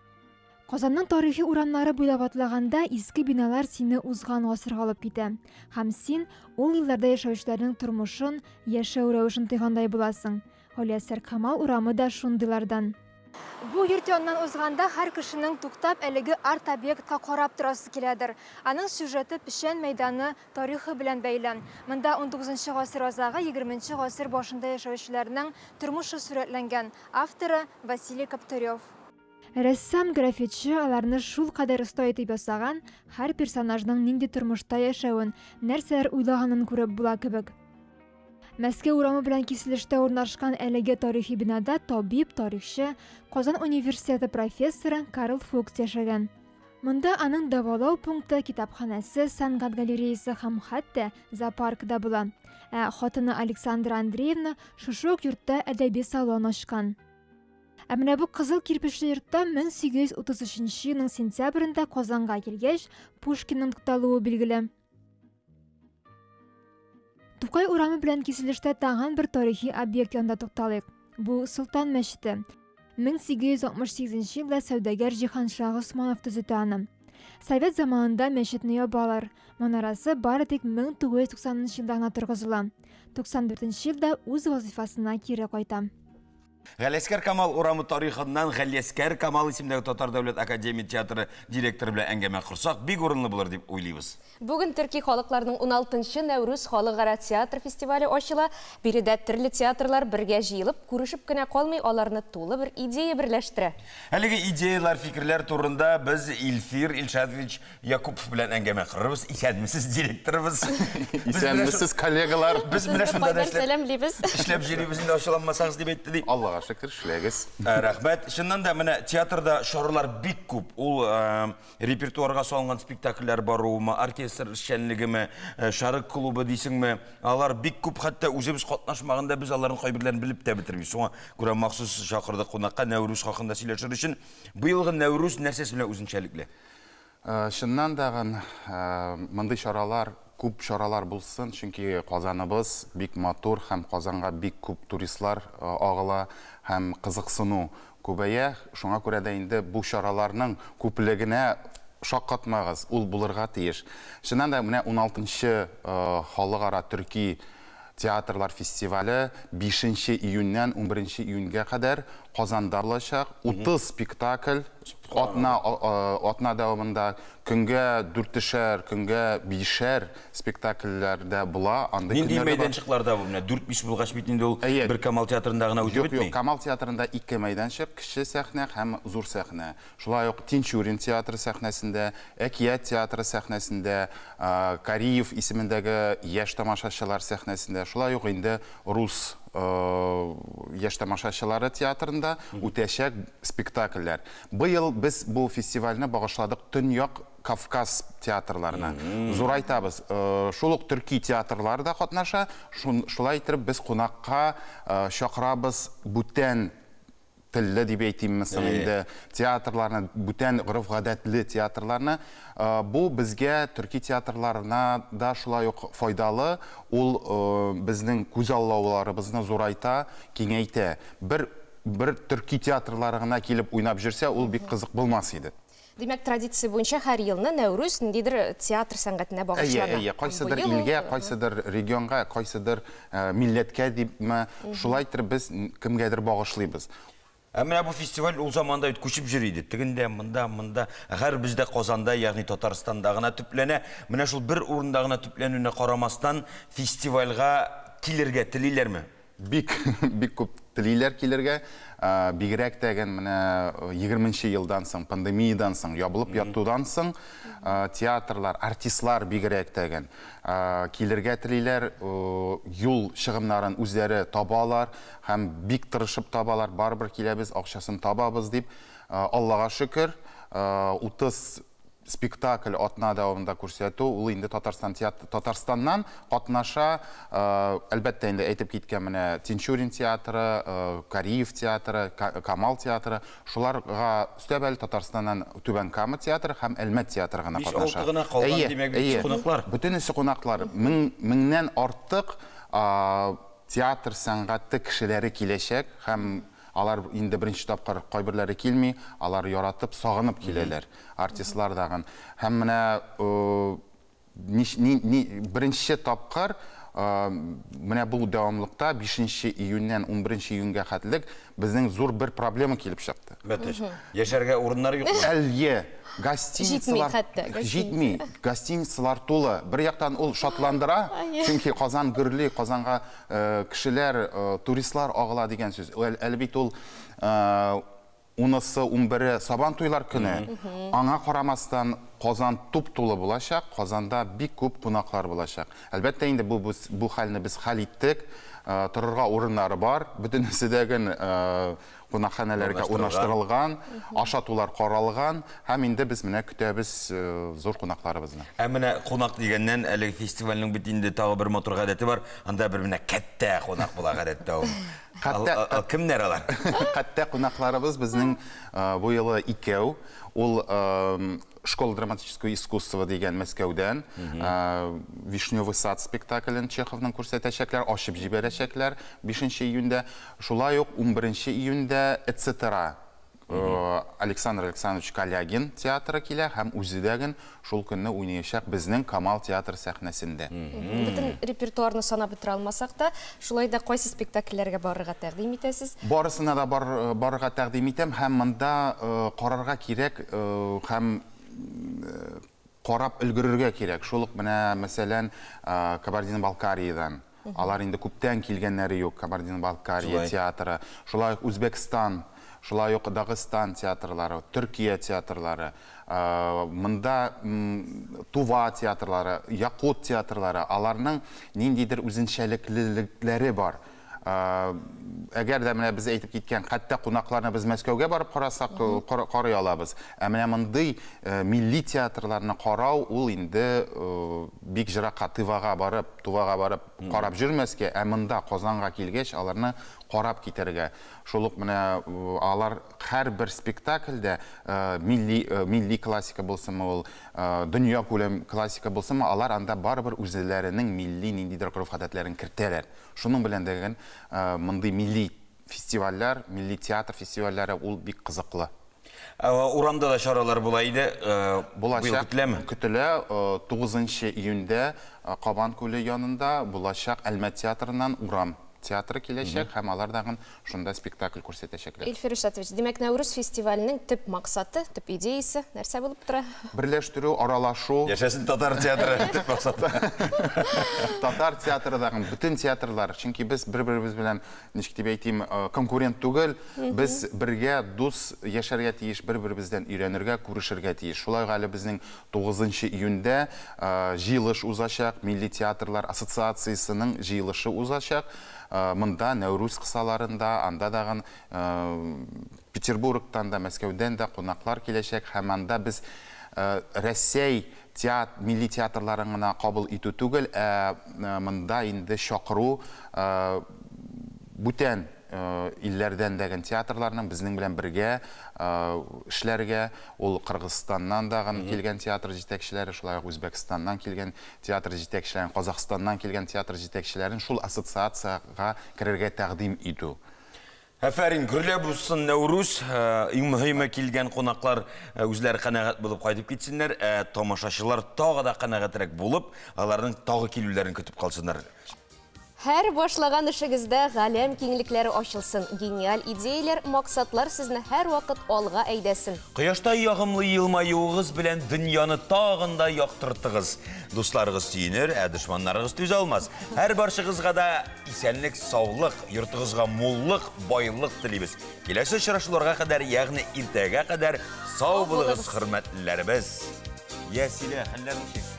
Казанның тарихи урамнары буйлап атлаганда иске биналар сине узган гасырга алып китә. Һәм син ул елларда яшәүчеләрнең тормышын, яшәү рәвешен тыйгандай буласың. Галиәсәр Камал урамы да шундыйлардан. Бу йорт янынан узганда һәр кешенең туктап әлеге арт объектка карап торасы киләдер. Аның сюжеты пешән мәйданы тарихы белән бәйле. Монда 19 гасыр азагы 20 гасыр башында яшәүчеләрнең тормышы сурәтләнгән. Авторы Василий Коптырев. Рәссам графитчы аларны шул кадәр оста итеп ясаган, һәр персонажның нинди тормышта яшәвен, нәрсәләр уйлаганын күреп була кебек. Мәскәү урамы белән киселештә урнашкан әлеге тарихи бинада табиб, тарихчы, Казан университеты профессоры Карл Фукс яшәгән. Монда аның давалау пункты, китапханәсе, сәнгать галереясы һәм хәтта зоопарк да була. Ә хатыны Александра Андреевна шушы ук йортта әдәби салон ачкан. Ә менә бу кызыл кирпечле йортта 1833 елның сентябрендә Казанга килгәч, Пушкинның тукталуы билгеле. Тукай урамы белән киселештә тагын бер тарихи объект янында тукталыйк. Бу Солтан мәчете. 1868 елда сәүдәгәр Җиһаншах Усманов төзетә аны. Совет заманында мәчетне ябалар. Манарасы бары тик 1990 елда гына торгызыла. 94 елда үз вазифасына кире кайта. Галескер Камал урамы тарихыннан Галескер Камал исемдәге Татар дәүләт академия театры директоры белән әңгәмә корсак, бик урынлы булыр дип уйлыйбыз. Бүген Төрки халыкларының 16-нчы Нәүрүз халыкара театр фестивале ачыла. Биредә төрле театрлар бергә җыелып, күрешеп кенә калмый, аларны тулы бер идея берләштерә. Әлеге идеялар, фикерләр турында без Илфир Илшадович Якупов белән әңгәмә корырбыз. Исәнмесез директорыбыз. Исәнмесез коллегалар. Без менә шунда да эшләп җөрибез инде ачыламасагыз дип әйтте ди. Аллага шөкер, эшләгез. Ә, Рәхмәт. Чыннан да менә театрда шаралар бик күп. Ул ә, репертуарга салынган спектакльләр баруымы, оркестр эшчәнлегеме, ә, шарык клубы дисеңме, алар бик күп, хәтта үзебез катнашмаганда без аларның кайберләрен белеп тә бетермибез. Шуңа күрә махсус чакырдык кунакка Нәүрүз хакында сөйләшер өчен. Быелгы Нәүрүз нәрсәсе белән үзенчәлекле? Ә, Чыннан дагын ә, күп чаралар булсын, чөнки Казаныбыз бик матур һәм Казанга бик күп туристлар агыла һәм кызыксыну күбәя. Шуңа күрә дә инде бу чараларның күплегенә шаккатмагыз, ул булырга тиеш. Чыннан да менә 16-нчы ә, халыкара төрки театрлар фестивале 5 июньнән 11 июньгә кадәр Булачак. 30 спектакль атна а- а- атна дәвамында көнгә дүртешәр, көнгә бишәр спектакльләрдә була. Андый Нинди көннәр дә бар. мәйданчыкларда бу менә 4-5 булгач бит инде ул бер Камал театрында Юк, юк, бетми. Камал театрында ике мәйданчык, кече сәхнә һәм зур сәхнә. Шулай ук Тинчурин театры сәхнәсендә, Әкият театры сәхнәсендә, а, Кариев исемендәге яшь тамашачылар сәхнәсендә, шулай ук инде Рус а, яшь тамашачылары театрында үтәчәк спектакльләр. Быел без бу фестивальне багышладык Төньяк Кавказ театрларына. Зурайтабыз. Э, Шул ук төрки театрлары да катнаша. Шун- Шулай итеп без кунакка э, чакырабыз бүтән әйтимме соң Э. инде театрларны бүтән гореф гадәтле театрларны Э, бу безгә төрки театрларына да шулай ук файдалы. Ул э, безнең күз аллауларыбызны зурайта киңәйтә бер бер төрки театрлары гына килеп уйнап жүрсә ул бик кызык булмас иде Димәк, традиция буенча һәр елны Нәүрүз ниндидер театр багышлана. әйе, кайсыдыр Быел ул, илгә, кайсыдыр регионга, кайсыдыр э, милләткә дипме, шулай итеп без кемгәдер Ә менә бу фестиваль ул заманда йөри иде. Тегендә, монда, монда. Әгәр бездә Казанда, ягъни Татарстанда гына төпләнә, менә шул бер урында гына төпләнүенә карамастан фестивальгә килергә телиләрме? бик бик күп телиләр килергә Ә, бигрәк тәген менә 20 елдан соң пандемиядан соң ябылып ятудан соң ә, театрлар артистлар бигрәк тәген ә, килергә телиләр юл чыгымнарын үзләре табалар һәм бик тырышып табалар. Барыбер киләбез акчасын табабыз дип аллага шөкер ә, 30 спектакль атна дәвамында күрсәтү ул инде татарстан театр татарстаннан катнаша ә, әлбәттә инде әйтеп киткән менә тинчурин театры ә, кариев театры Ка- камал театры шуларга өстәбәл татарстаннан түбән кама театры һәм әлмәт театры гына катнаша гына калган, әйе. кунаклар. бөтенесе кунаклар мең меңнән артык а, театр сәнгате кешеләре киләчәк һәм алар инде беренче тапкыр кайберләре килми алар яратып сагынып киләләр артистлар дагын һәм менә э, беренче тапкыр менә бу дәвамлыкта 5 июньнән 11 июньгә хәтлек безнең зур бер проблема килеп чыкты Бәтеш. Яшәргә урыннар юк. әле гостиницалар җитми гостиницалар тулы бер яктан ул шатландыра Ай. чөнки казан гөрли казанга э, кешеләр э, туристлар агыла дигән сүз Әл- әле бит ул э, унысы ун бире сабан туйлар көне Мгм. аңа карамастан казан туп тулы булачак казанда бик күп кунаклар булачак әлбәттә инде бу бу, бу хәлне без хәл иттек Э, торырга урыннары бар бөтенесе дәген э, кунакханәләргә Урнаштырылган. урнаштырылган ашатулар каралган һәм инде без менә көтәбез э, зур кунакларыбызны Ә менә кунак дигәннән әлеге фестивальнең бит инде тагы бер матур гадәте бар. Анда бер менә кәттә кунак була гадәттә ул. Кәттә- Ал- ал- Кемнәр алар? Хәтта кунакларыбыз безнең э, бу юлы э, школа драматического искусства дигән Мәскәүдән э, Вишневый сад спектаклен Чеховның күрсәтәчәкләр, ачып җибәрәчәкләр 5 июньдә. Шулай ук 11 июньдә etc. Э, Александр Александрович Калягин театры килә һәм үзе дәген шул көнне уйнаячак безнең Камал театр сәхнәсендә. Бөтен репертуарны санап бетерә алмасак та, шулай да кайсы спектакльләргә барырга тәкъдим итәсез? Барысына да бар, барырга тәкъдим итәм һәм монда э, карарга кирәк э, һәм э, карап өлгерергә кирәк. Шул ук менә мәсәлән э, Кабардино-Балкариядан алар инде күптән килгәннәре юк Кабардино-Балкария Шулай. театры, шулай ук Үзбәкстан, шулай ук Дагыстан театрлары, Төркия театрлары, э, монда м, Тува театрлары, Якут театрлары, аларның ниндидер үзенчәлеклелекләре бар. Ә, әгәр дә менә без әйтеп киткән хәтта кунакларны без Мәскәүгә барып карасак кар- карый алабыз. Ә менә мондый э, милли театрларны карау ул инде э, бик җыракка Тывага барып, Тувага барып карап җөрмәскә, ә монда Казанга килгәч аларны карап китәргә. Шул ук менә алар һәрбер спектакльдә э, милли милли классика булсымы ул, дөнья күләм классика булсымы, алар анда барыбер үзләренең милли ниндидер гореф-гадәтләрен кертәләр. Шуның белән дәген э, мондый милли фестивальләр, милли театр фестивальләре ул бик кызыклы. Урамда да чаралар була иде. Булачак көтеләме? Көтелә 9 июньдә Кабан күле янында булачак Әлмәт театрыннан Урам театры киләчәк һәм алар дагын шунда спектакль күрсәтәчәкләр. Илфир Ришатович, демәк Нәүрүз фестиваленең төп максаты, төп идеясе нәрсә булып тора? Берләштерү, аралашу. Яшәсен татар театры төп максаты. Татар театры дагы бөтен театрлар, чөнки без бер-беребез белән ничек дип әйтим, э, конкурент түгел, без бергә дус яшәргә тиеш, бер-беребездән өйрәнергә, күрешергә тиеш. Шулай әле безнең 9 июньдә э, җыелыш узачак, Милли театрлар ассоциациясенең җыелышы узачак. Монда Нәүрүз кысаларында, анда дагы Петербургтан да, Мәскәүдән дә кунаклар киләчәк һәм без э, Россия театр, милли театрларын гына түгел, ә монда инде чакыру ә, бүтән илләрдән дәгән театрларның безнең белән бергә ә, эшләргә, ул Кыргызстаннан дагы килгән театр җитәкчеләре, шулай ук Үзбәкстаннан килгән театр җитәкчеләрен, Казакъстаннан килгән театр җитәкчеләрен шул ассоциациягә керергә тәкъдим итү. Әфәрин, Нәүрүз, ә, иң мөһиме килгән кунаклар ә, үзләре канәгать булып кайтып китсеннәр, ә тамашачылар тагы да канәгатьрәк булып, аларның тагы килүләрен көтеп калсыннар. Һәр башлаған эшегездә галәм киңлекләре ачылсын. Гениаль идеялар, максатлар сезне һәр вакыт алга әйдәсен. Кояшта ягымлы елмаюыгыз белән дөньяны тагын да яктыртыгыз. Дусларыгыз сөенер, ә дошманнарыгыз түзә алмас. Һәр баршыгызга да исәнлек, саулык, йортыгызга муллык, байлык телибез. Киләсе очрашуларга кадәр, ягъни иртәгә кадәр сау булыгыз, хөрмәтләребез. Ясилә, хәлләр ничек?